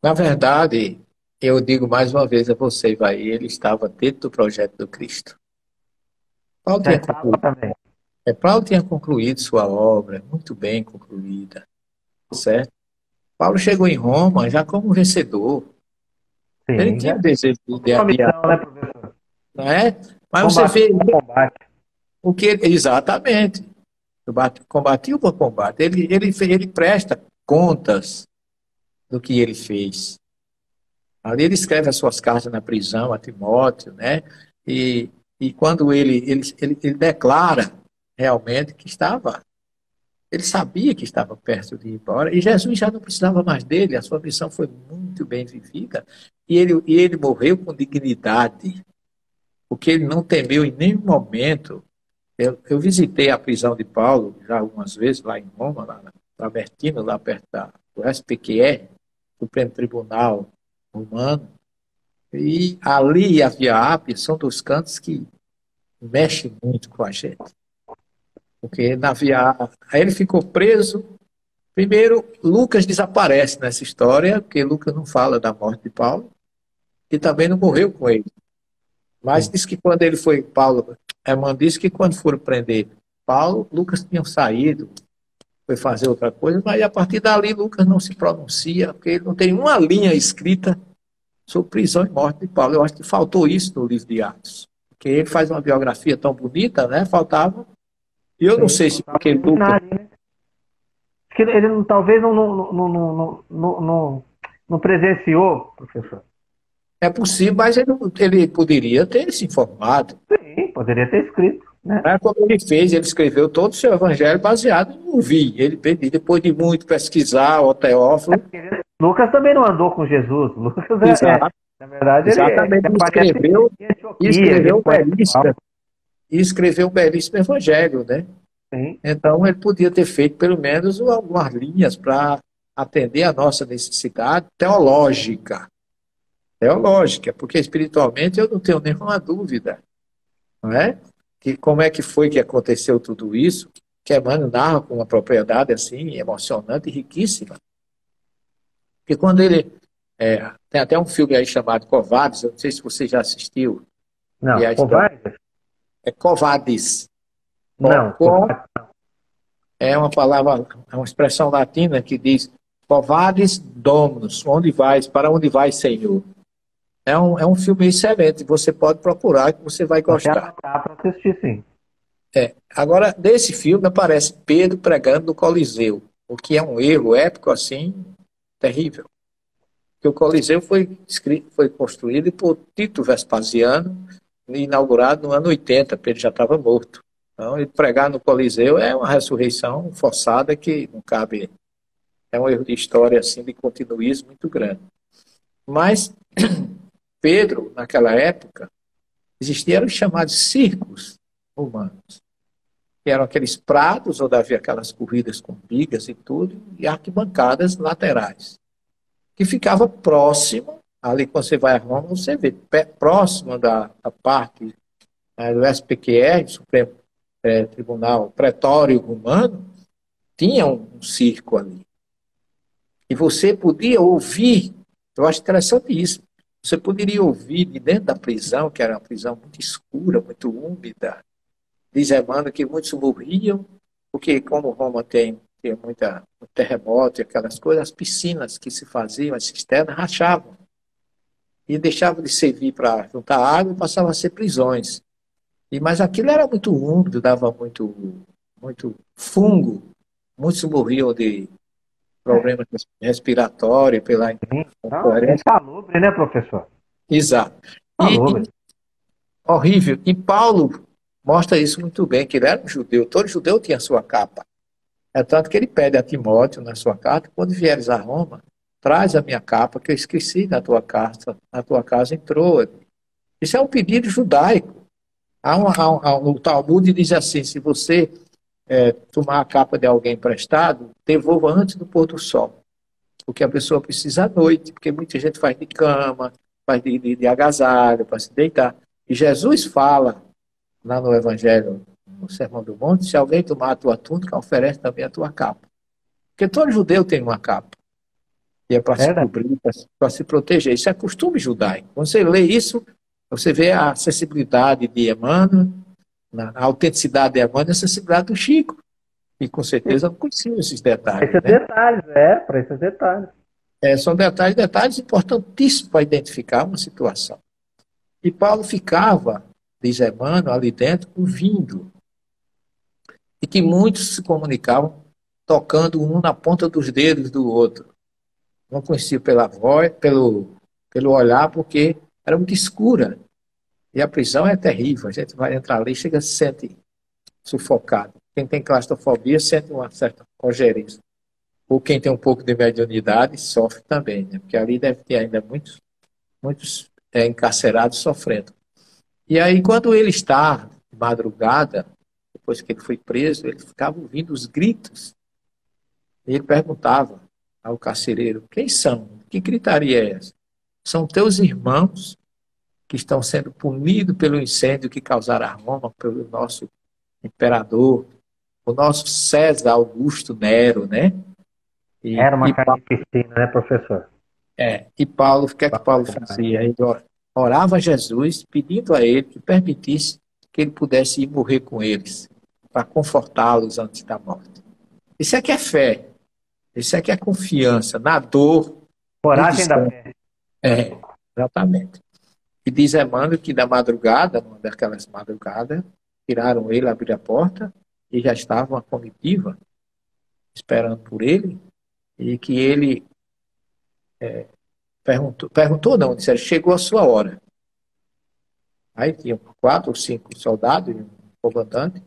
Na verdade, eu digo mais uma vez a você, vai, ele estava dentro do projeto do Cristo. Paulo tinha, concluído, é, Paulo tinha concluído sua obra, muito bem concluída, certo? Paulo chegou em Roma já como vencedor. Sim, ele tinha o desejo de aviar. Né, professor? Não é? Mas combate, você vê. Combate. O que exatamente. Combatia o bom combate. Ele, ele, ele presta contas do que ele fez. Ali ele escreve as suas cartas na prisão a Timóteo, né? E, e quando ele, ele, ele, ele declara realmente que estava, ele sabia que estava perto de ir embora, e Jesus já não precisava mais dele, a sua missão foi muito bem vivida, e ele, e ele morreu com dignidade, porque ele não temeu em nenhum momento. Eu, eu visitei a prisão de Paulo já algumas vezes lá em Roma, lá na Travertino, lá perto do SPQR, Supremo Tribunal Romano, e ali a Via Ápia são dos cantos que mexem muito com a gente. Porque na Via aí ele ficou preso. Primeiro, Lucas desaparece nessa história, porque Lucas não fala da morte de Paulo, e também não morreu com ele. Mas diz que quando ele foi, Paulo, Herman disse que quando foram prender Paulo, Lucas tinha saído, foi fazer outra coisa, mas a partir dali Lucas não se pronuncia, porque ele não tem uma linha escrita sobre prisão e morte de Paulo. Eu acho que faltou isso no livro de Atos. Porque ele faz uma biografia tão bonita, né? Faltava. E eu Sim, não sei se porque Lucas. Né? Ele talvez não, não, não, não, não, não presenciou, professor. É possível, mas ele, ele poderia ter se informado. Sim, poderia ter escrito. Né? É como ele fez, ele escreveu todo o seu evangelho baseado em ouvir. Ele, depois de muito pesquisar, o Teófilo. É Lucas também não andou com Jesus. Lucas é, Exato. na verdade, Exatamente, ele, ele escreveu, e escreveu, belíssimo, e escreveu um belíssimo evangelho, né? Sim. Então ele podia ter feito pelo menos algumas linhas para atender a nossa necessidade teológica. Teológica, porque espiritualmente eu não tenho nenhuma dúvida. Não é? que como é que foi que aconteceu tudo isso, que Emmanuel narra com uma propriedade assim, emocionante e riquíssima. Porque quando ele. É, tem até um filme aí chamado Covades, eu não sei se você já assistiu. Não, é Covades? É Covades. Não, com, é uma palavra, é uma expressão latina que diz Covades Dominus, onde vais, para onde vais, Senhor. É um, é um filme excelente, você pode procurar que você vai gostar. Dá para assistir, sim. É. Agora, nesse filme aparece Pedro pregando no Coliseu, o que é um erro épico assim, terrível. Porque o Coliseu foi, escrito, foi construído por Tito Vespasiano, inaugurado no ano 80, Pedro já estava morto. Então, ele pregar no Coliseu é uma ressurreição forçada que não cabe. É um erro de história, assim, de continuismo muito grande. Mas [clears throat] Pedro, naquela época, existiam os chamados circos romanos, que eram aqueles prados onde havia aquelas corridas com bigas e tudo, e arquibancadas laterais, que ficava próximo, ali quando você vai a Roma, você vê, próximo da, da parte né, do SPQR, Supremo é, Tribunal Pretório Romano, tinha um, um circo ali. E você podia ouvir, eu acho interessante isso, você poderia ouvir de dentro da prisão, que era uma prisão muito escura, muito úmida, diz Emmanuel que muitos morriam, porque como Roma tem, tem muita, muito terremoto e aquelas coisas, as piscinas que se faziam, as cisternas, rachavam. E deixavam de servir para juntar água e passavam a ser prisões. E, mas aquilo era muito úmido, dava muito, muito fungo. Muitos morriam de problema respiratório, pela Não, é insalubre, né, professor? Exato. E, e, horrível. E Paulo mostra isso muito bem, que ele era um judeu, todo judeu tinha sua capa. É tanto que ele pede a Timóteo na sua carta, quando vieres a Roma, traz a minha capa que eu esqueci na tua casa, na tua casa entrou. Isso é um pedido judaico. Há um, há um, o Talmud diz assim, se você é, tomar a capa de alguém emprestado, devolva antes do pôr do sol. Porque a pessoa precisa à noite, porque muita gente faz de cama, faz de, de, de agasalho para se deitar. E Jesus fala lá no Evangelho, no Sermão do Monte, se alguém tomar a tua túnica, oferece também a tua capa. Porque todo judeu tem uma capa. E é para se cobrir, para se proteger. Isso é costume judaico. Quando você lê isso, você vê a acessibilidade de Emmanuel, a autenticidade de Emmanuel e a do Chico. E com certeza não conheciam esses detalhes. Esses né? detalhes, é, para esses detalhes. É, são detalhes, detalhes importantíssimos para identificar uma situação. E Paulo ficava, diz Emmanuel, ali dentro, ouvindo. E que muitos se comunicavam tocando um na ponta dos dedos do outro. Não conhecia pela voz, pelo, pelo olhar, porque era muito escura. E a prisão é terrível. A gente vai entrar ali e chega se sente sufocado. Quem tem claustrofobia sente uma certa cojeriza. Ou quem tem um pouco de mediunidade sofre também, né? porque ali deve ter ainda muitos, muitos é, encarcerados sofrendo. E aí, quando ele está de madrugada, depois que ele foi preso, ele ficava ouvindo os gritos. E ele perguntava ao carcereiro: Quem são? Que gritaria é essa? São teus irmãos que estão sendo punidos pelo incêndio que causaram a Roma, pelo nosso imperador, o nosso César Augusto Nero, né? E, Era uma carnificina, né, professor? É, e Paulo, o que é que Paulo fazia? Ele orava a Jesus, pedindo a ele que permitisse que ele pudesse ir morrer com eles, para confortá-los antes da morte. Isso é que é fé. Isso é que é confiança na dor. Coragem da fé. É, exatamente. E diz Emmanuel que da madrugada, numa daquelas madrugadas, tiraram ele, abriram a porta e já estava uma comitiva esperando por ele e que ele é, perguntou, perguntou não, disseram, chegou a sua hora. Aí tinham quatro ou cinco soldados e um comandante,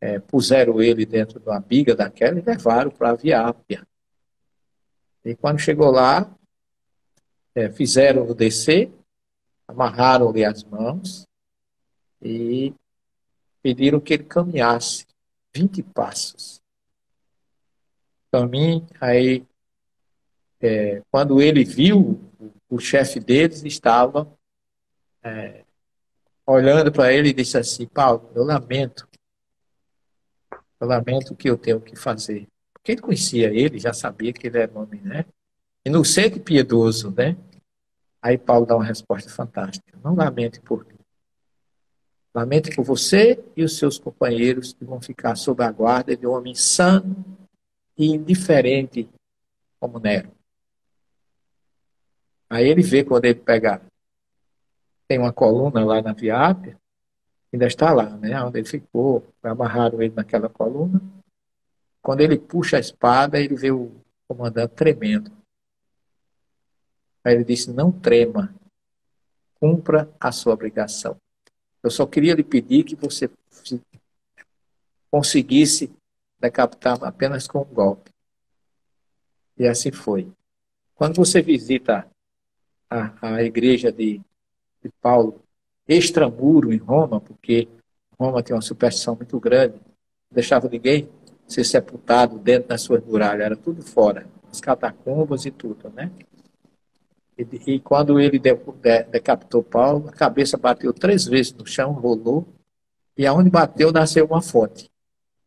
é, puseram ele dentro de uma biga daquela e levaram para a Viápia. E quando chegou lá, é, fizeram-o descer, amarraram-lhe as mãos e pediram que ele caminhasse 20 passos. Caminhe, aí, é, quando ele viu, o, chefe deles estava é, olhando para ele e disse assim: Paulo, eu lamento, eu lamento o que eu tenho que fazer. Porque ele conhecia ele, já sabia que ele era homem, né? Inocente e piedoso, né? Aí Paulo dá uma resposta fantástica. Não lamente por mim. Lamente por você e os seus companheiros que vão ficar sob a guarda de um homem sano e indiferente como Nero. Aí ele vê quando ele pega. Tem uma coluna lá na Viápia, ainda está lá, né? Onde ele ficou, amarraram ele naquela coluna. Quando ele puxa a espada, ele vê o comandante tremendo. Aí ele disse: Não trema, cumpra a sua obrigação. Eu só queria lhe pedir que você conseguisse decapitar apenas com um golpe. E assim foi. Quando você visita a, a igreja de, de Paulo, extramuro em Roma, porque Roma tem uma superstição muito grande, não deixava ninguém ser sepultado dentro das suas muralhas, era tudo fora, as catacumbas e tudo, né? E, e quando ele de, de, decapitou Paulo, a cabeça bateu três vezes no chão, rolou, e aonde bateu nasceu uma fonte.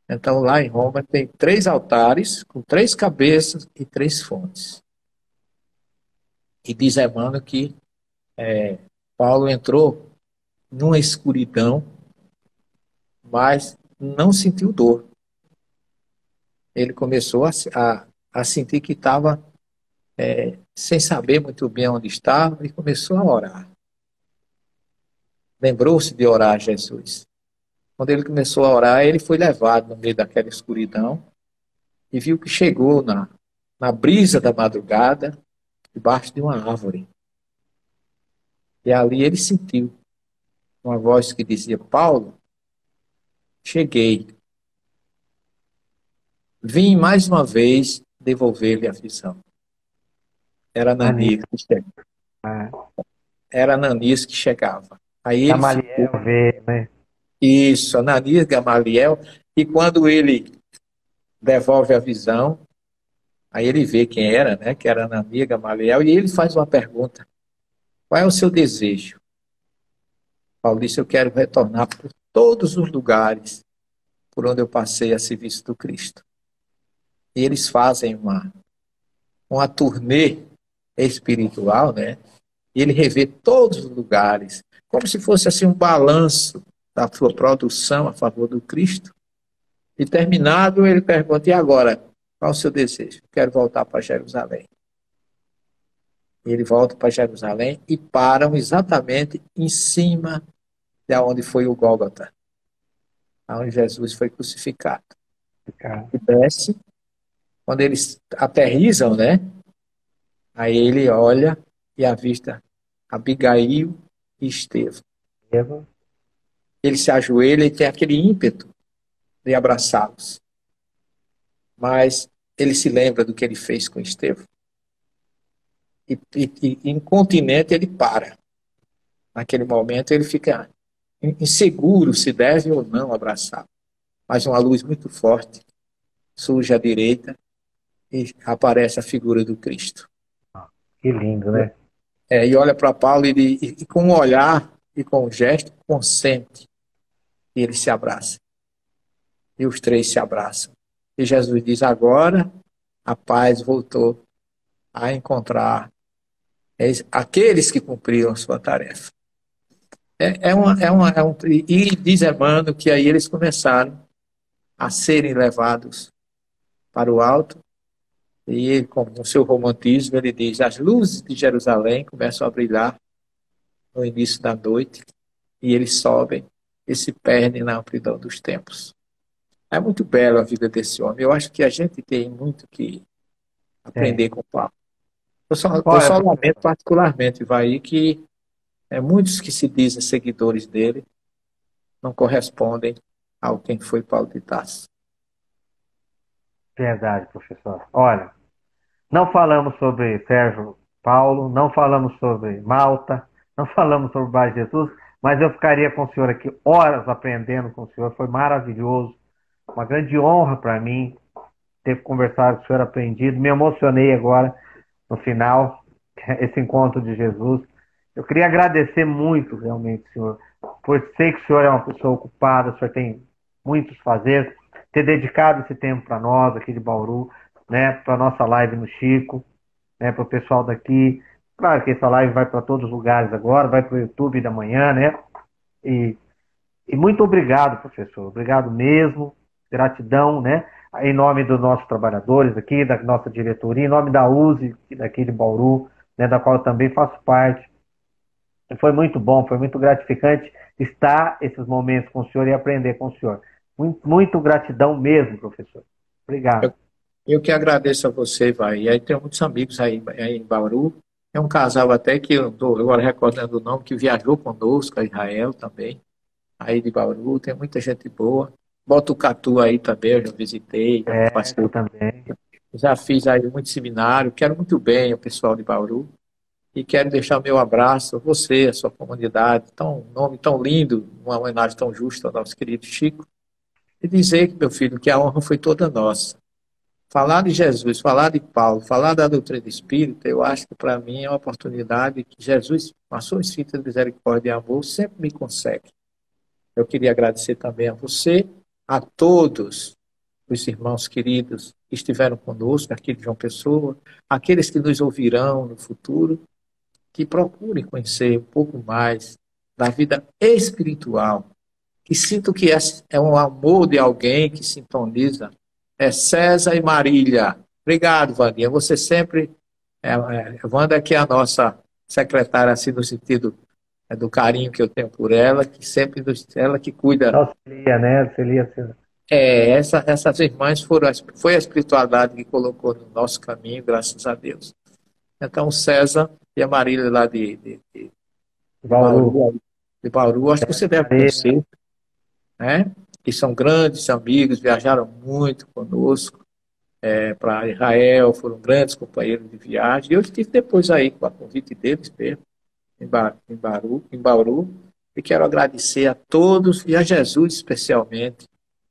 Então lá em Roma tem três altares com três cabeças e três fontes. E diz Emmanuel que é, Paulo entrou numa escuridão, mas não sentiu dor. Ele começou a, a, a sentir que estava é, sem saber muito bem onde estava, e começou a orar. Lembrou-se de orar a Jesus. Quando ele começou a orar, ele foi levado no meio daquela escuridão e viu que chegou na, na brisa da madrugada, debaixo de uma árvore. E ali ele sentiu uma voz que dizia: Paulo, cheguei. Vim mais uma vez devolver-lhe a visão. Era Ananias que chegava. Ah. Era Ananias que chegava. Aí Gamaliel ficou... vê, né? Isso, Ananias Gamaliel. E quando ele devolve a visão, aí ele vê quem era, né? Que era Ananias Gamaliel, e ele faz uma pergunta: Qual é o seu desejo? Paulo disse: Eu quero retornar por todos os lugares por onde eu passei a serviço do Cristo. E eles fazem uma, uma turnê espiritual, né? Ele revê todos os lugares, como se fosse assim um balanço da sua produção a favor do Cristo. E terminado, ele pergunta: e agora? Qual o seu desejo? Quero voltar para Jerusalém. E ele volta para Jerusalém e param exatamente em cima de onde foi o Gólgota, onde Jesus foi crucificado. E desce, quando eles aterrizam, né? Aí ele olha e avista Abigail e Estevão. Ele se ajoelha e tem aquele ímpeto de abraçá-los. Mas ele se lembra do que ele fez com Estevão. E, e, e incontinente ele para. Naquele momento ele fica inseguro se deve ou não abraçá-lo. Mas uma luz muito forte surge à direita e aparece a figura do Cristo. Que lindo, né? É, e olha para Paulo e, e, e, com um olhar e com um gesto consente. E eles se abraçam. E os três se abraçam. E Jesus diz: agora a paz voltou a encontrar aqueles que cumpriram sua tarefa. É, é, uma, é, uma, é um, e diz Emmanuel que aí eles começaram a serem levados para o alto e com o seu romantismo, ele diz: as luzes de Jerusalém começam a brilhar no início da noite e eles sobem e se perdem na amplidão dos tempos. É muito belo a vida desse homem. Eu acho que a gente tem muito que aprender é. com o Paulo. Eu só, eu só lamento particularmente, vai que é, muitos que se dizem seguidores dele não correspondem ao quem foi Paulo de Tarso. Verdade, professor. Olha, não falamos sobre Sérgio Paulo, não falamos sobre Malta, não [laughs] falamos sobre o Bairro Jesus, mas eu ficaria com o senhor aqui horas aprendendo com o senhor. Foi maravilhoso, uma grande honra para mim ter conversado com o senhor, aprendido. Me emocionei agora no final, [laughs] esse encontro de Jesus. Eu queria agradecer muito, realmente, senhor, por sei que o senhor é uma pessoa ocupada, o senhor tem muitos fazer, ter dedicado esse tempo para nós aqui de Bauru né, para nossa live no Chico, né, para o pessoal daqui. Claro que essa live vai para todos os lugares agora, vai para o YouTube da manhã, né? E, e muito obrigado, professor. Obrigado mesmo. Gratidão, né? Em nome dos nossos trabalhadores aqui, da nossa diretoria, em nome da USE, daqui de Bauru, né, da qual eu também faço parte. Foi muito bom, foi muito gratificante estar esses momentos com o senhor e aprender com o senhor. Muito, muito gratidão mesmo, professor. Obrigado. Eu que agradeço a você, vai. E aí tem muitos amigos aí, aí em Bauru. É um casal até que eu estou agora recordando o nome, que viajou conosco a Israel também, aí de Bauru. Tem muita gente boa. Botucatu aí também, eu já visitei. Já é, eu também. Já fiz aí muito seminário. Quero muito bem o pessoal de Bauru. E quero deixar meu abraço a você, a sua comunidade. Tão, um nome tão lindo, uma homenagem tão justa ao nosso querido Chico. E dizer, meu filho, que a honra foi toda nossa falar de Jesus, falar de Paulo, falar da doutrina espírita, eu acho que para mim é uma oportunidade que Jesus, a sua de misericórdia e amor, sempre me consegue. Eu queria agradecer também a você, a todos os irmãos queridos que estiveram conosco aqui de João Pessoa, aqueles que nos ouvirão no futuro, que procurem conhecer um pouco mais da vida espiritual, que sinto que é um amor de alguém que sintoniza é César e Marília. Obrigado, Vandinha. Você sempre. É, é, Wanda, que é a nossa secretária, assim, no sentido é, do carinho que eu tenho por ela, que sempre ela que cuida. Auxilia, né? Auxilia. É, essa, essas irmãs foram, foi a espiritualidade que colocou no nosso caminho, graças a Deus. Então, César e a Marília lá de, de, de, Bauru. De Bauru, acho que você deve conhecer. Né? Que são grandes amigos, viajaram muito conosco é, para Israel, foram grandes companheiros de viagem. Eu estive depois aí com a convite deles mesmo, em, ba em, Baru, em Bauru, e quero agradecer a todos e a Jesus especialmente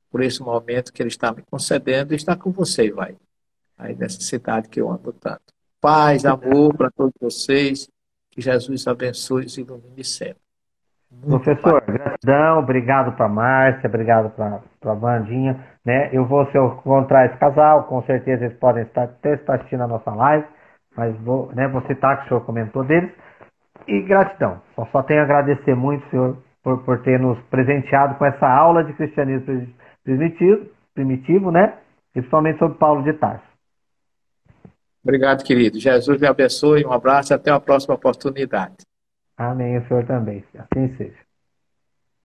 por esse momento que ele está me concedendo e está com você, vai, aí nessa cidade que eu amo tanto. Paz, amor para todos vocês, que Jesus abençoe e ilumine sempre. Professor, gratidão, obrigado para Márcia, obrigado para a Vandinha. Né? Eu vou se eu encontrar esse casal, com certeza eles podem estar, até estar assistindo a nossa live, mas vou, né, vou citar que o senhor comentou deles. E gratidão. Só, só tenho a agradecer muito, senhor, por, por ter nos presenteado com essa aula de cristianismo primitivo, primitivo né? principalmente sobre Paulo de Tarso. Obrigado, querido. Jesus me abençoe, um abraço e até a próxima oportunidade. Amém, o senhor também. Assim seja.